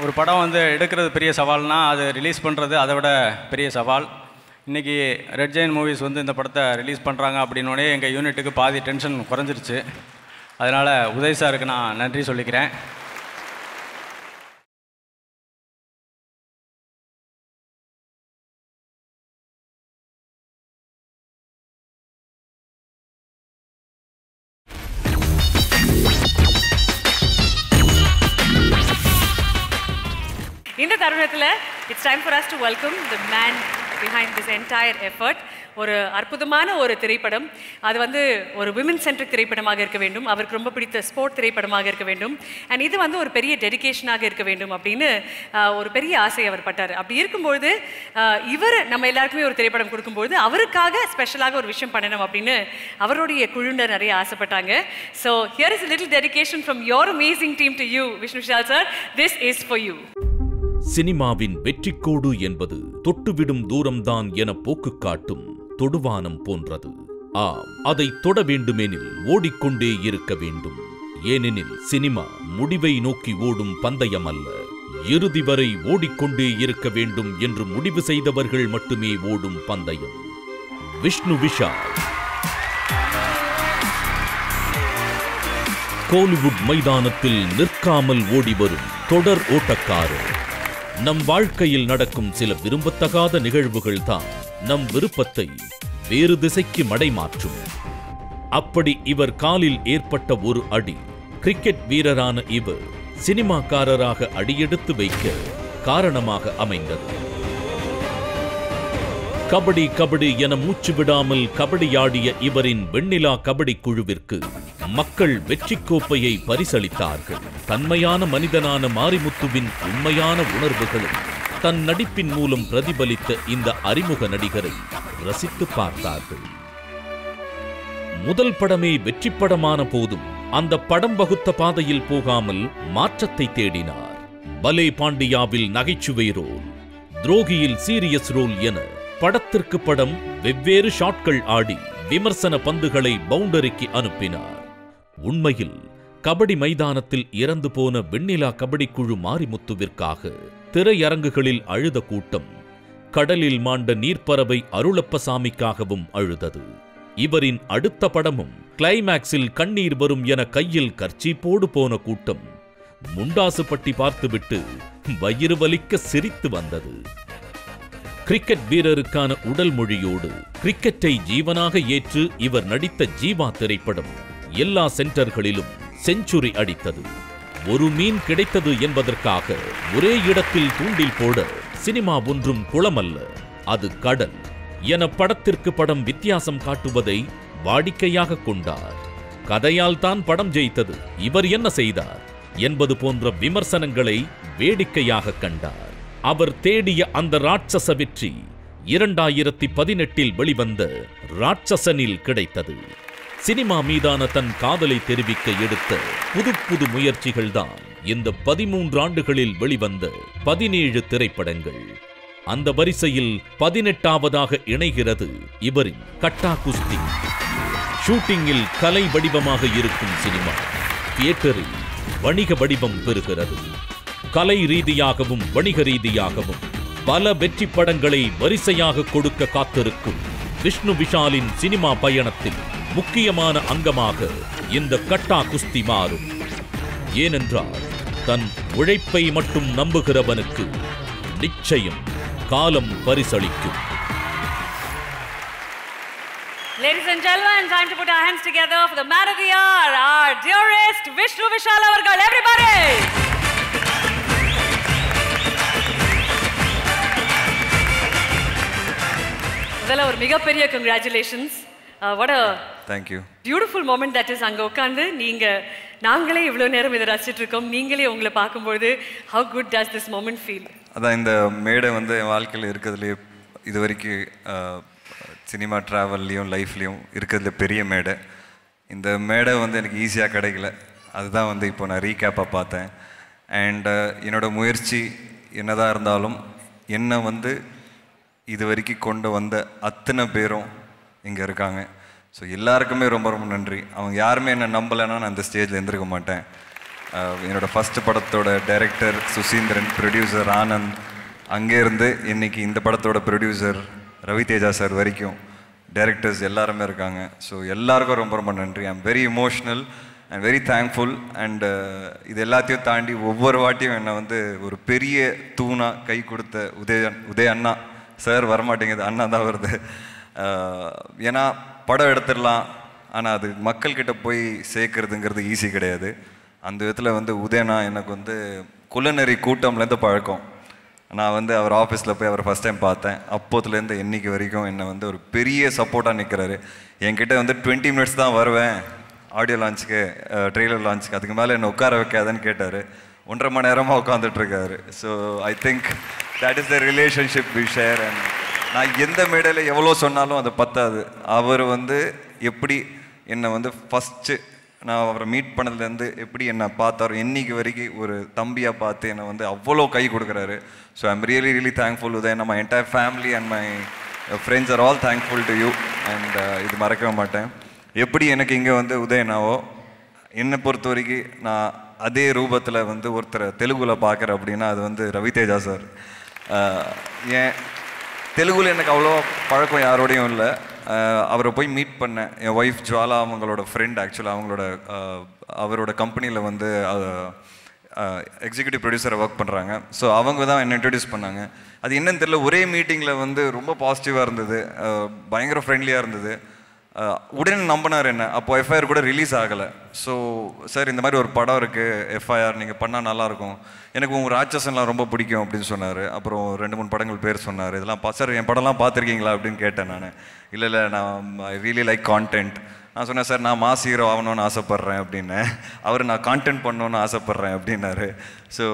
ஒரு படம் வந்து எடுக்கிறது பெரிய சவால்னால் அது ரிலீஸ் பண்ணுறது அதை விட பெரிய சவால். இன்றைக்கி ரெட் ஜெயின் மூவிஸ் வந்து இந்த படத்தை ரிலீஸ் பண்ணுறாங்க அப்படின்னோடனே எங்கள் யூனிட்டுக்கு பாதி டென்ஷன் குறைஞ்சிருச்சு. அதனால் உதய் சாருக்கு நான் நன்றி சொல்லிக்கிறேன். It's time for us to welcome the man behind this entire effort ஒரு அற்புதமான ஒரு திரைப்படம். அது வந்து ஒரு விமன் சென்ட்ரிக் திரைப்படமாக இருக்க வேண்டும். அவருக்கு ரொம்ப பிடித்த ஸ்போர்ட் திரைப்படமாக இருக்க வேண்டும். அண்ட் இது வந்து ஒரு பெரிய டெடிகேஷனாக இருக்க வேண்டும் அப்படின்னு ஒரு பெரிய ஆசை அவர் பட்டார். அப்படி இருக்கும்பொழுது இவர் நம்ம எல்லாருக்குமே ஒரு திரைப்படம் கொடுக்கும்பொழுது அவருக்காக ஸ்பெஷலாக ஒரு விஷயம் பண்ணணும் அப்படின்னு அவருடைய குழுவினர் நிறைய ஆசைப்பட்டாங்க. So here is little dedication from your amazing team to you Vishnu Vishal sir this is for you சினிமாவின் வெற்றிக்கோடு என்பது தொட்டுவிடும் தூரம்தான் என போக்கு காட்டும் தொடுவானம் போன்றது. ஆம் அதை தொட வேண்டுமெனில் ஓடிக்கொண்டே இருக்க வேண்டும். ஏனெனில் சினிமா முடிவை நோக்கி ஓடும் பந்தயம் அல்ல இறுதி வரை ஓடிக்கொண்டே இருக்க வேண்டும் என்று முடிவு செய்தவர்கள் மட்டுமே ஓடும் பந்தயம். விஷ்ணு விஷால். கோலிவுட் மைதானத்தில் நிற்காமல் ஓடி வரும் தொடர் ஓட்டக்காரர் நம் வாழ்க்கையில் நடக்கும் சில விரும்பத்தகாத நிகழ்வுகள் தான் நம் விருப்பத்தை வேறு திசைக்கு மடைமாற்றும். அப்படி இவர் காலில் ஏற்பட்ட ஒரு அடி கிரிக்கெட் வீரரான இவர் சினிமாக்காரராக அடியெடுத்து வைக்க காரணமாக அமைந்தது. கபடி கபடி என மூச்சு விடாமல் கபடியாடிய இவரின் வெண்ணிலா கபடி குழுவிற்கு மக்கள் வெற்றி கோப்பையை பரிசளித்தார்கள். தன்மையான மனிதனான மாரிமுத்துவின் உண்மையான உணர்வுகளும் தன் நடிப்பின் மூலம் பிரதிபலித்த இந்த அறிமுக நடிகரை ரசித்து பார்த்தார்கள். முதல் படமே வெற்றி படமான போதும் அந்த படம் வகுத்த பாதையில் போகாமல் மாற்றத்தை தேடினார். பலே பாண்டியாவில் நகைச்சுவை ரோல் துரோகியில் சீரியஸ் ரோல் என படத்திற்கு படம் வெவ்வேறு ஷாட்கள் ஆடி விமர்சன பந்துகளை பவுண்டரிக்கு அனுப்பினார். உண்மையில் கபடி மைதானத்தில் இறந்து போன வெண்ணிலா கபடி குழு மாரிமுத்துவிற்காக திரையரங்குகளில் அழுத கூட்டம் கடலில் மாண்ட நீர்ப்பறவை அருளப்பசாமிக்காகவும் அழுதது. இவரின் அடுத்த படமும் கிளைமேக்ஸில் கண்ணீர் வரும் என கையில் கர்ச்சீப்போடு போன கூட்டம் முண்டாசு பட்டி பார்த்துவிட்டு வயிறு வலிக்க சிரித்து வந்தது. கிரிக்கெட் வீரருக்கான உடல் மொழியோடு கிரிக்கெட்டை ஜீவனாக ஏற்று இவர் நடித்த ஜீவா திரைப்படம் எல்லா சென்டர்களிலும் செஞ்சுரி அடித்தது. ஒரு மீன் கிடைத்தது என்பதற்காக ஒரே இடத்தில் தூண்டில் போட சினிமா ஒன்றும் குளமல்ல. அது கடல் என படத்திற்கு படம் வித்தியாசம் காட்டுவதை வாடிக்கையாக கொண்டார். கதையால் தான் படம் ஜெயித்தது. இவர் என்ன செய்தார் என்பது போன்ற விமர்சனங்களை வேடிக்கையாக கண்டார். அவர் தேடிய அந்த ராட்சச வெற்றி இரண்டாயிரத்தி பதினெட்டில் வெளிவந்த ராட்சசனில் கிடைத்தது. சினிமா மீதான தன் காதலை தெரிவிக்க எடுத்த புது புது முயற்சிகள்தான் இந்த பதிமூன்று ஆண்டுகளில் வெளிவந்த பதினேழு திரைப்படங்கள். அந்த வரிசையில் பதினெட்டாவதாக இணைகிறது இவரின் கட்டா குஸ்தி. ஷூட்டிங்கில் கலை வடிவமாக இருக்கும் சினிமா தியேட்டரில் வணிக வடிவம் பெறுகிறது. கலை ரீதியாகவும் வணிக ரீதியாகவும் பல வெற்றி படங்களை வரிசையாக கொடுக்க காத்திருக்கும் விஷ்ணு விஷாலின் சினிமா பயணத்தில் முக்கியமான அங்கமாக இந்த கட்டா குஸ்தி மாறும் ஏனென்றால் தன் உழைப்பை மட்டும் நம்புகிறவனுக்கு நிச்சயம் காலம் பரிசளிக்கும் Ladies and gentlemen, time to put our hands together for the man of the hour, our dearest Vishnu Vishal Avargal. Everybody! முதல்ல ஒரு மிகப்பெரிய congratulations what a thank you beautiful moment that is அங்கே உட்காந்து நீங்கள் நாங்களே இவ்வளோ நேரம் இதை ரசிச்சிட்டு இருக்கோம். நீங்களே உங்களை பார்க்கும்பொழுது how good does this moment feel அதான் இந்த மேடை வந்து என் வாழ்க்கையில் இருக்கிறதுலே இது வரைக்கும் சினிமா ட்ராவல்லையும் லைஃப்லேயும் இருக்கிறதுல பெரிய மேடை. இந்த மேடை வந்து எனக்கு ஈஸியாக கிடைக்கல. அதுதான் வந்து இப்போ நான் ரீகேப்பாக பார்த்தேன். அண்ட் என்னோட முயற்சி என்னதான் இருந்தாலும் என்னை வந்து இது வரைக்கும் கொண்டு வந்த அத்தனை பேரும் இங்கே இருக்காங்க. ஸோ எல்லாருக்குமே ரொம்ப ரொம்ப நன்றி. அவங்க யாருமே என்னை நம்பலைன்னா நான் அந்த ஸ்டேஜில் எழுந்திருக்க மாட்டேன். என்னோடய ஃபஸ்ட்டு படத்தோட டைரக்டர் சுசீந்திரன் ப்ரொடியூசர் ஆனந்த் அங்கேருந்து இன்னைக்கு இந்த படத்தோட ப்ரொடியூசர் ரவி தேஜா சார் வரைக்கும் டைரக்டர்ஸ் எல்லாருமே இருக்காங்க. ஸோ எல்லாருக்கும் ரொம்ப ரொம்ப நன்றி. I'm very emotional and very thankful and இது எல்லாத்தையும் தாண்டி ஒவ்வொரு வாட்டியும் என்னை வந்து ஒரு பெரிய தூணாக கை கொடுத்த உதய உதய அண்ணா சார் வரமாட்டேங்குது அண்ணா தான் வருது. ஏன்னா படம் எடுத்துடலாம் ஆனால் அது மக்கள்கிட்ட போய் சேர்க்கறதுங்கிறது ஈஸி கிடையாது. அந்த விதத்தில் வந்து உதயனா எனக்கு வந்து குலநெறி கூட்டம்லேருந்து பழக்கம். நான் வந்து அவர் ஆஃபீஸில் போய் அவர் ஃபஸ்ட் டைம் பார்த்தேன். அப்போத்துலேருந்து இன்னைக்கு வரைக்கும் என்னை வந்து ஒரு பெரிய சப்போர்ட்டாக நிற்கிறாரு என்கிட்ட வந்து டுவெண்ட்டி மினிட்ஸ் தான் வருவேன் ஆடியோ லான்ச்சுக்கு ட்ரெய்லர் லான்ச்சுக்கு அதுக்கு மேலே என்னை உட்கார வைக்காதன்னு கேட்டார். ஒன்றரை மணி நேரமாக உட்காந்துட்ருக்காரு so I think that is the relationship we share and நான் எந்த மேடையில் எவ்வளோ சொன்னாலும் அது பத்தாது. அவர் வந்து எப்படி என்னை வந்து ஃபஸ்ட்டு நான் அவரை மீட் பண்ணதுலேருந்து எப்படி என்னை பார்த்தாரோ இன்னைக்கு வரைக்கும் ஒரு தம்பியாக பார்த்து என்னை வந்து அவ்வளோ கை கொடுக்குறாரு. So I'm really really thankful Uday. நம்ம entire family and my friends are all thankful to you and இது மறக்கவே மாட்டேன். எப்படி எனக்கு இங்கே வந்து உதயனாவோ என்னை பொறுத்த வரைக்கும் நான் அதே ரூபத்தில் வந்து ஒருத்தரை தெலுங்குல பார்க்குறேன் அப்படின்னா அது வந்து ரவி தேஜா சார். ஏன்? தெலுங்குல எனக்கு அவ்வளோ பழக்கம் யாரோடையும் இல்லை. அவரை போய் மீட் பண்ணேன் என் ஒய்ஃப் ஜுவாலா அவங்களோட ஃப்ரெண்ட் ஆக்சுவலாக அவங்களோட அவரோட கம்பெனியில் வந்து எக்ஸிக்யூட்டிவ் ப்ரொடியூசரை ஒர்க் பண்ணுறாங்க ஸோ அவங்க தான் என்னை இன்ட்ரடியூஸ் பண்ணாங்க. அது என்னன்னு தெரியல ஒரே மீட்டிங்கில் வந்து ரொம்ப பாசிட்டிவாக இருந்தது. பயங்கர ஃப்ரெண்ட்லியாக இருந்தது. உடனே நம்பினார் என்ன? அப்போ எஃப்ஐஆர் கூட ரிலீஸ் ஆகலை. ஸோ சார் இந்த மாதிரி ஒரு படம் இருக்குது எஃப்ஐஆர் நீங்கள் பண்ணால் நல்லாயிருக்கும் எனக்கு உங்கள் ராட்சசன்லாம் ரொம்ப பிடிக்கும் அப்படின்னு சொன்னார். அப்புறம் ரெண்டு மூணு படங்கள் பேர் சொன்னார். இதெல்லாம் பா சார் என் படம்லாம் பார்த்துருக்கீங்களா அப்படின்னு கேட்டேன் நான். இல்லை இல்லை நான் ஐ ரியலி லைக் கான்டென்ட் நான் சொன்னேன் சார் நான் மாஸ் ஹீரோ ஆகணும்னு ஆசைப்பட்றேன் அப்படின்னு. அவர் நான் கான்டென்ட் பண்ணணும்னு ஆசைப்பட்றேன் அப்படின்னாரு. ஸோ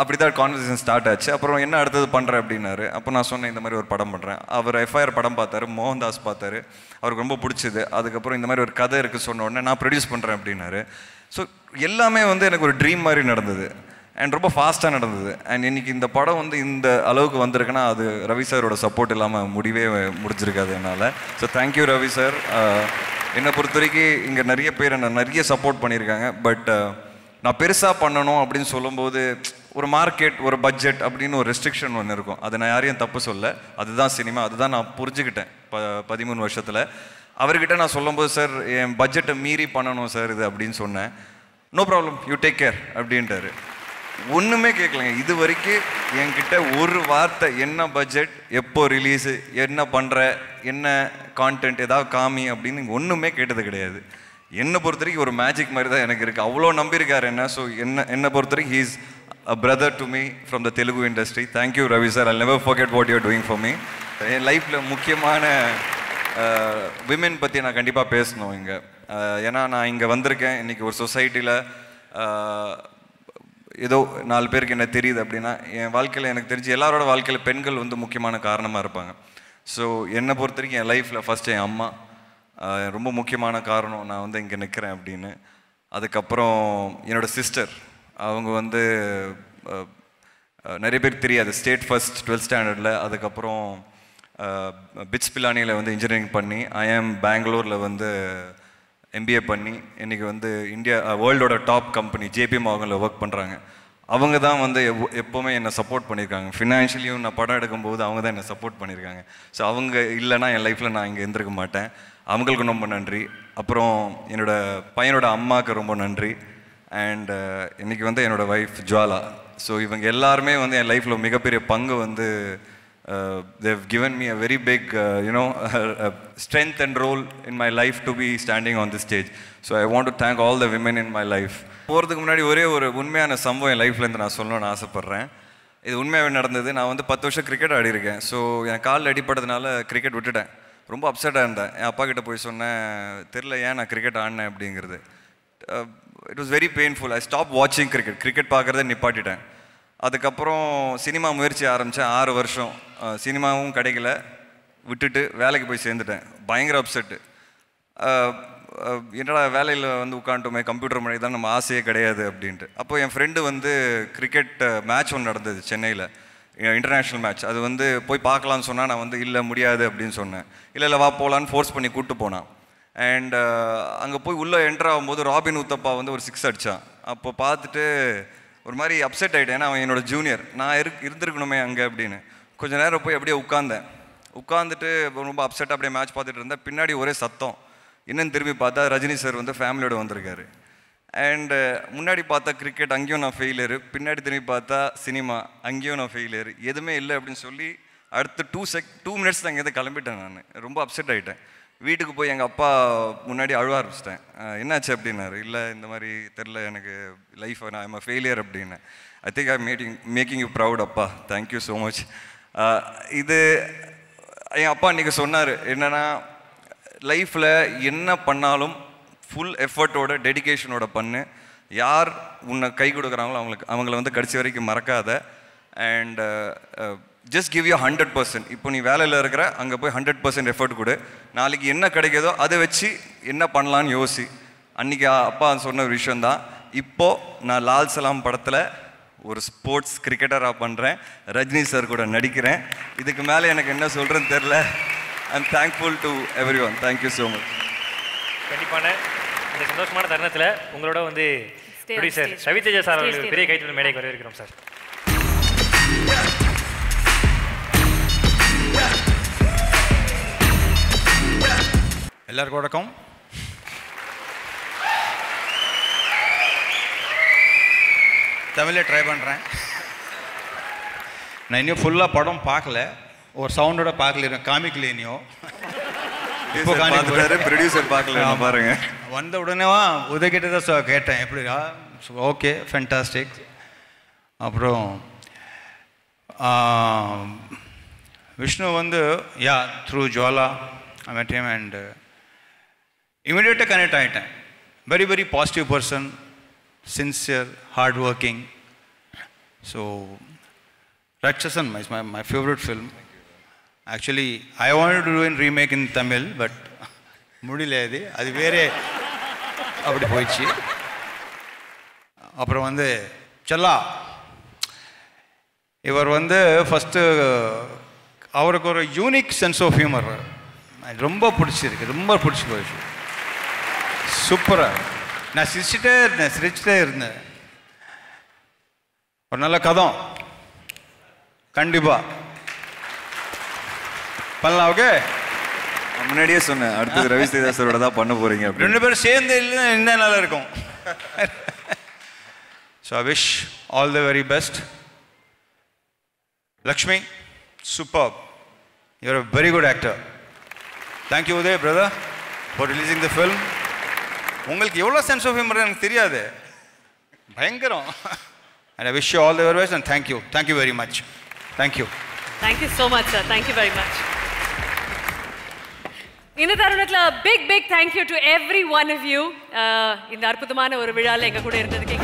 அப்படி தான் கான்வர்சேஷன் ஸ்டார்ட் ஆச்சு. அப்புறம் என்ன அடுத்தது பண்ணுறேன் அப்படின்னாரு. அப்போ நான் சொன்னேன் இந்த மாதிரி ஒரு படம் பண்ணுறேன் அவர் எஃப்ஐஆர் படம் பார்த்தாரு மோகன்தாஸ் பார்த்தாரு. அவருக்கு ரொம்ப பிடிச்சது. அதுக்கப்புறம் இந்த மாதிரி ஒரு கதை இருக்குது சொன்ன உடனே நான் ப்ரொடியூஸ் பண்ணுறேன் அப்படின்னாரு. ஸோ எல்லாமே வந்து எனக்கு ஒரு ட்ரீம் மாதிரி நடந்தது. அண்ட் ரொம்ப ஃபாஸ்ட்டாக நடந்தது. அண்ட் இன்னைக்கு இந்த படம் வந்து இந்த அளவுக்கு வந்திருக்குன்னா அது ரவி சாரோட சப்போர்ட் இல்லாமல் முடிவே முடிஞ்சிருக்காது என்னால். So thank you Ravi sir. என்னை பொறுத்த வரைக்கும் இங்கே நிறைய பேர் என்ன நிறைய சப்போர்ட் பண்ணியிருக்காங்க. பட் நான் பெருசாக பண்ணணும் அப்படின்னு சொல்லும்போது ஒரு மார்க்கெட் ஒரு பட்ஜெட் அப்படின்னு ஒரு ரெஸ்ட்ரிக்ஷன் ஒன்று இருக்கும். அதை நான் யாரையும் தப்பு சொல்ல. அதுதான் சினிமா அதுதான் நான் புரிஞ்சுக்கிட்டேன் ப பதிமூணு வருஷத்தில். அவர்கிட்ட நான் சொல்லும்போது சார் என் பட்ஜெட்டை மீறி பண்ணணும் சார் இது அப்படின்னு சொன்னேன். No problem you take care அப்படின்ட்டாரு. ஒன்றுமே கேட்கலங்க இது வரைக்கும் என்கிட்ட ஒரு வார்த்தை என்ன பட்ஜெட் எப்போ ரிலீஸு என்ன பண்ணுற என்ன கான்டென்ட் ஏதாவது காமி அப்படின்னு ஒன்றுமே கேட்டது கிடையாது. என்னை பொறுத்த வரைக்கும் ஒரு மேஜிக் மாதிரி தான் எனக்கு இருக்குது அவ்வளோ நம்பியிருக்காரு என்ன ஸோ என்ன என்னை பொறுத்த வரைக்கும் he's a brother to me from the Telugu industry thank you Ravi sir I never forget what you're doing for me என் லைஃப்பில் முக்கியமான விமென் பற்றி நான் கண்டிப்பாக பேசணும் இங்கே. ஏன்னா நான் இங்கே வந்திருக்கேன். இன்றைக்கி ஒரு சொசைட்டியில் ஏதோ நாலு பேருக்கு என்ன தெரியுது அப்படின்னா என் வாழ்க்கையில் எனக்கு தெரிஞ்சு எல்லாரோட வாழ்க்கையில் பெண்கள் வந்து முக்கியமான காரணமாக இருப்பாங்க. ஸோ என்னை பொறுத்த வரைக்கும் என் லைஃப்பில் ஃபஸ்ட்டு என் அம்மா ரொம்ப முக்கியமான காரணம் நான் வந்து இங்கே நிற்கிறேன் அப்படின்னு. அதுக்கப்புறம் என்னோட சிஸ்டர் அவங்க வந்து நிறைய பேருக்கு தெரியாது. ஸ்டேட் ஃபஸ்ட் டுவெல்த் ஸ்டாண்டர்டில் அதுக்கப்புறம் பிட்ஸ் பிலானியில் வந்து இன்ஜினியரிங் பண்ணி ஐஎம் பெங்களூரில் வந்து எம்பிஏ பண்ணி இன்றைக்கி வந்து இந்தியா வேர்ல்டோட டாப் கம்பெனி ஜேபி மோகனில் ஒர்க் பண்ணுறாங்க அவங்க தான் வந்து எவ் எப்போவுமே என்னை சப்போர்ட் பண்ணியிருக்காங்க. ஃபினான்ஷியலியும் நான் படம் எடுக்கும்போது அவங்க தான் என்னை சப்போர்ட் பண்ணியிருக்காங்க. ஸோ அவங்க இல்லைன்னா என் லைஃப்பில் நான் இங்கே இருந்திருக்க மாட்டேன். அவங்களுக்கு ரொம்ப நன்றி. அப்புறம் என்னோட பையனோட அம்மாவுக்கு ரொம்ப நன்றி. அண்டு இன்றைக்கி வந்து என்னோடய ஒய்ஃப் ஜுவாலா. ஸோ இவங்க எல்லாருமே வந்து என் லைஃப்பில் மிகப்பெரிய பங்கு வந்து uh, they've given me a very big, uh, you know, (laughs) uh, strength and role in my life to be standing on this stage. So I want to thank all the women in my life. போகிறதுக்கு முன்னாடி ஒரே ஒரு உண்மையான சம்பவம் என் லைஃப்லேருந்து நான் சொல்லணும்னு ஆசைப்பட்றேன். இது உண்மையாகவே நடந்தது. நான் வந்து பத்து வருஷம் கிரிக்கெட் ஆடிருக்கேன் ஸோ என் காலில் அடிப்பட்டதுனால கிரிக்கெட் விட்டுட்டேன். ரொம்ப அப்செட்டாக இருந்தேன். என் அப்பா கிட்டே போய் சொன்னேன் தெரில ஏன் நான் கிரிக்கெட் ஆடினேன்? அப்படிங்கிறது. It was very painful I stop வாட்சிங் கிரிக்கெட் கிரிக்கெட் பார்க்குறத நிப்பாட்டிட்டேன். அதுக்கப்புறம் சினிமா முயற்சி ஆரம்பித்தேன் ஆறு வருஷம். சினிமாவும் கிடைக்கல. விட்டுட்டு வேலைக்கு போய் சேர்ந்துட்டேன். பயங்கர அப்செட்டு என்னடா வேலையில் வந்து உட்காந்துட்டோமே கம்ப்யூட்டர் மொழி தான் நம்ம ஆசையே கிடையாது அப்படின்ட்டு. அப்போ என் ஃப்ரெண்டு வந்து கிரிக்கெட் மேட்ச் ஒன்று நடந்தது சென்னையில். இன்டர்நேஷ்னல் மேட்ச் அது வந்து போய் பார்க்கலான்னு சொன்னால் நான் வந்து இல்லை முடியாது அப்படின்னு சொன்னேன். இல்லை இல்லை வா போகலான்னு ஃபோர்ஸ் பண்ணி கூப்பிட்டு போனான். அண்ட் அங்கே போய் உள்ளே என்டர் ஆகும்போது ராபின் உத்தப்பா வந்து ஒரு சிக்ஸ் அடித்தான் அப்போ பார்த்துட்டு ஒரு மாதிரி அப்செட் ஆகிட்டேன் ஏன்னா அவன் என்னோட ஜூனியர் நான் இரு இருந்திருக்கணுமே அங்கே அப்படின்னு. கொஞ்ச நேரம் போய் அப்படியே உட்காந்தேன் உட்காந்துட்டு ரொம்ப அப்செட்டாக அப்படியே மேட்ச் பார்த்துட்டு இருந்தேன். பின்னாடி ஒரே சத்தம். என்னன்னு திரும்பி பார்த்தா ரஜினி சார் வந்து ஃபேமிலியோடு வந்திருக்காரு. அண்டு முன்னாடி பார்த்தா கிரிக்கெட் அங்கேயும் நான் ஃபெயிலியர் பின்னாடி திரும்பி பார்த்தா சினிமா அங்கேயும் நான் ஃபெயிலியர் எதுவுமே இல்லை அப்படின்னு சொல்லி அடுத்து டூ செக் டூ மினிட்ஸ் தான் இங்கேருந்து கிளம்பிட்டேன் நான். ரொம்ப அப்செட் ஆகிட்டேன் வீட்டுக்கு போய் எங்கள் அப்பா முன்னாடி அழுவ ஆரம்பிச்சிட்டேன். என்னாச்சு? அப்படின்னாரு. இல்லை இந்த மாதிரி தெரில எனக்கு லைஃப் நான் ஐம் ஃபெயிலியர் அப்படின்னு. I think I making making you proud அப்பா. தேங்க்யூ ஸோ மச் இது என் அப்பா அன்றைக்கி சொன்னார் என்னென்னா லைஃப்பில் என்ன பண்ணாலும் ஃபுல் எஃபர்ட்டோட டெடிக்கேஷனோட பண்ணு. யார் உன்னை கை கொடுக்குறாங்களோ அவங்களுக்கு அவங்கள வந்து கடைசி வரைக்கும் மறக்காத. And just give you hundred percent இப்போ நீ வேலையில் இருக்கிற அங்கே போய் ஹண்ட்ரட் பர்சன்ட் எஃபர்ட் கொடு. நாளைக்கு என்ன கிடைக்குதோ அதை வச்சு என்ன பண்ணலான்னு யோசி. அன்றைக்கி அப்பா சொன்ன ஒரு விஷயந்தான் இப்போது நான் லால் சலாம் படத்தில் ஒரு ஸ்போர்ட்ஸ் கிரிக்கெட்டராக பண்ணுறேன் ரஜினி சார் கூட நடிக்கிறேன். இதுக்கு மேலே எனக்கு என்ன சொல்கிறேன்னு தெரில I'm thankful to everyone thank you so much கண்டிப்பான இந்த சந்தோஷமான தருணத்தில் உங்களோட வந்து ப்ரொடியூசர் சார் அவர்களுக்கு stay. பெரிய கைத்தல் மேடைக்கு வரவேற்கிறோம் சார். எல்லாருக்கும் வணக்கம். தமிழில் ட்ரை பண்ணுறேன் நான் இன்னும் ஃபுல்லாக படம் பார்க்கல. ஒரு சவுண்டோட பார்க்கல. காமிக்கல இன்னும். இப்போ producer பார்க்கல. பாருங்க. வந்த உடனேவா உதகிட்ட தான் கேட்டேன். எப்படி ஓகே ஃபென்டாஸ்டிக் அப்புறம் விஷ்ணு வந்து yeah through Jwala I him and இமிடியேட்டாக கனெக்ட் ஆகிட்டேன் very very positive person sincere hard working so Ratsasan my my my favourite film actually I want to in remake in Tamil but முடியல அது அது வேறே அப்படி போயிடுச்சு. அப்புறம் வந்து செல்லா இவர் வந்து ஃபஸ்ட்டு அவருக்கு ஒரு யூனிக் சென்ஸ் ஆஃப் ஹியூமர் ரொம்ப பிடிச்சிருக்கு ரொம்ப பிடிச்சி போயிடுச்சு. சூப்பராக நான் சிரிச்சிட்டே இருந்தேன் சிரிச்சிட்டே இருந்தேன். ஒரு நல்ல கதம். கண்டிப்பாக பண்ணலாம் ஓகே முன்னாடியே சொன்னேன் அடுத்தது ரவி சேதா சாரோட தான் பண்ண போறீங்க அப்படின்னு. ரெண்டு பேரும் சேர்ந்து இல்லை இன்னும் நல்லா இருக்கும். So I wish all the very best Lakshmi super you're a very good actor thank you Uday brother for releasing the film உங்களுக்கு எவ்வளோ சென்ஸ் ஆஃப் ஹியூமர் எனக்கு தெரியாது. பயங்கரம். And I wish you all the very best and thank you thank you very much thank you thank you so much sir thank you very much இந்த தருணத்தில் big big thank you to everyone of you இந்த அற்புதமான ஒரு விழாவில் எங்கள் கூட இருந்ததுக்கு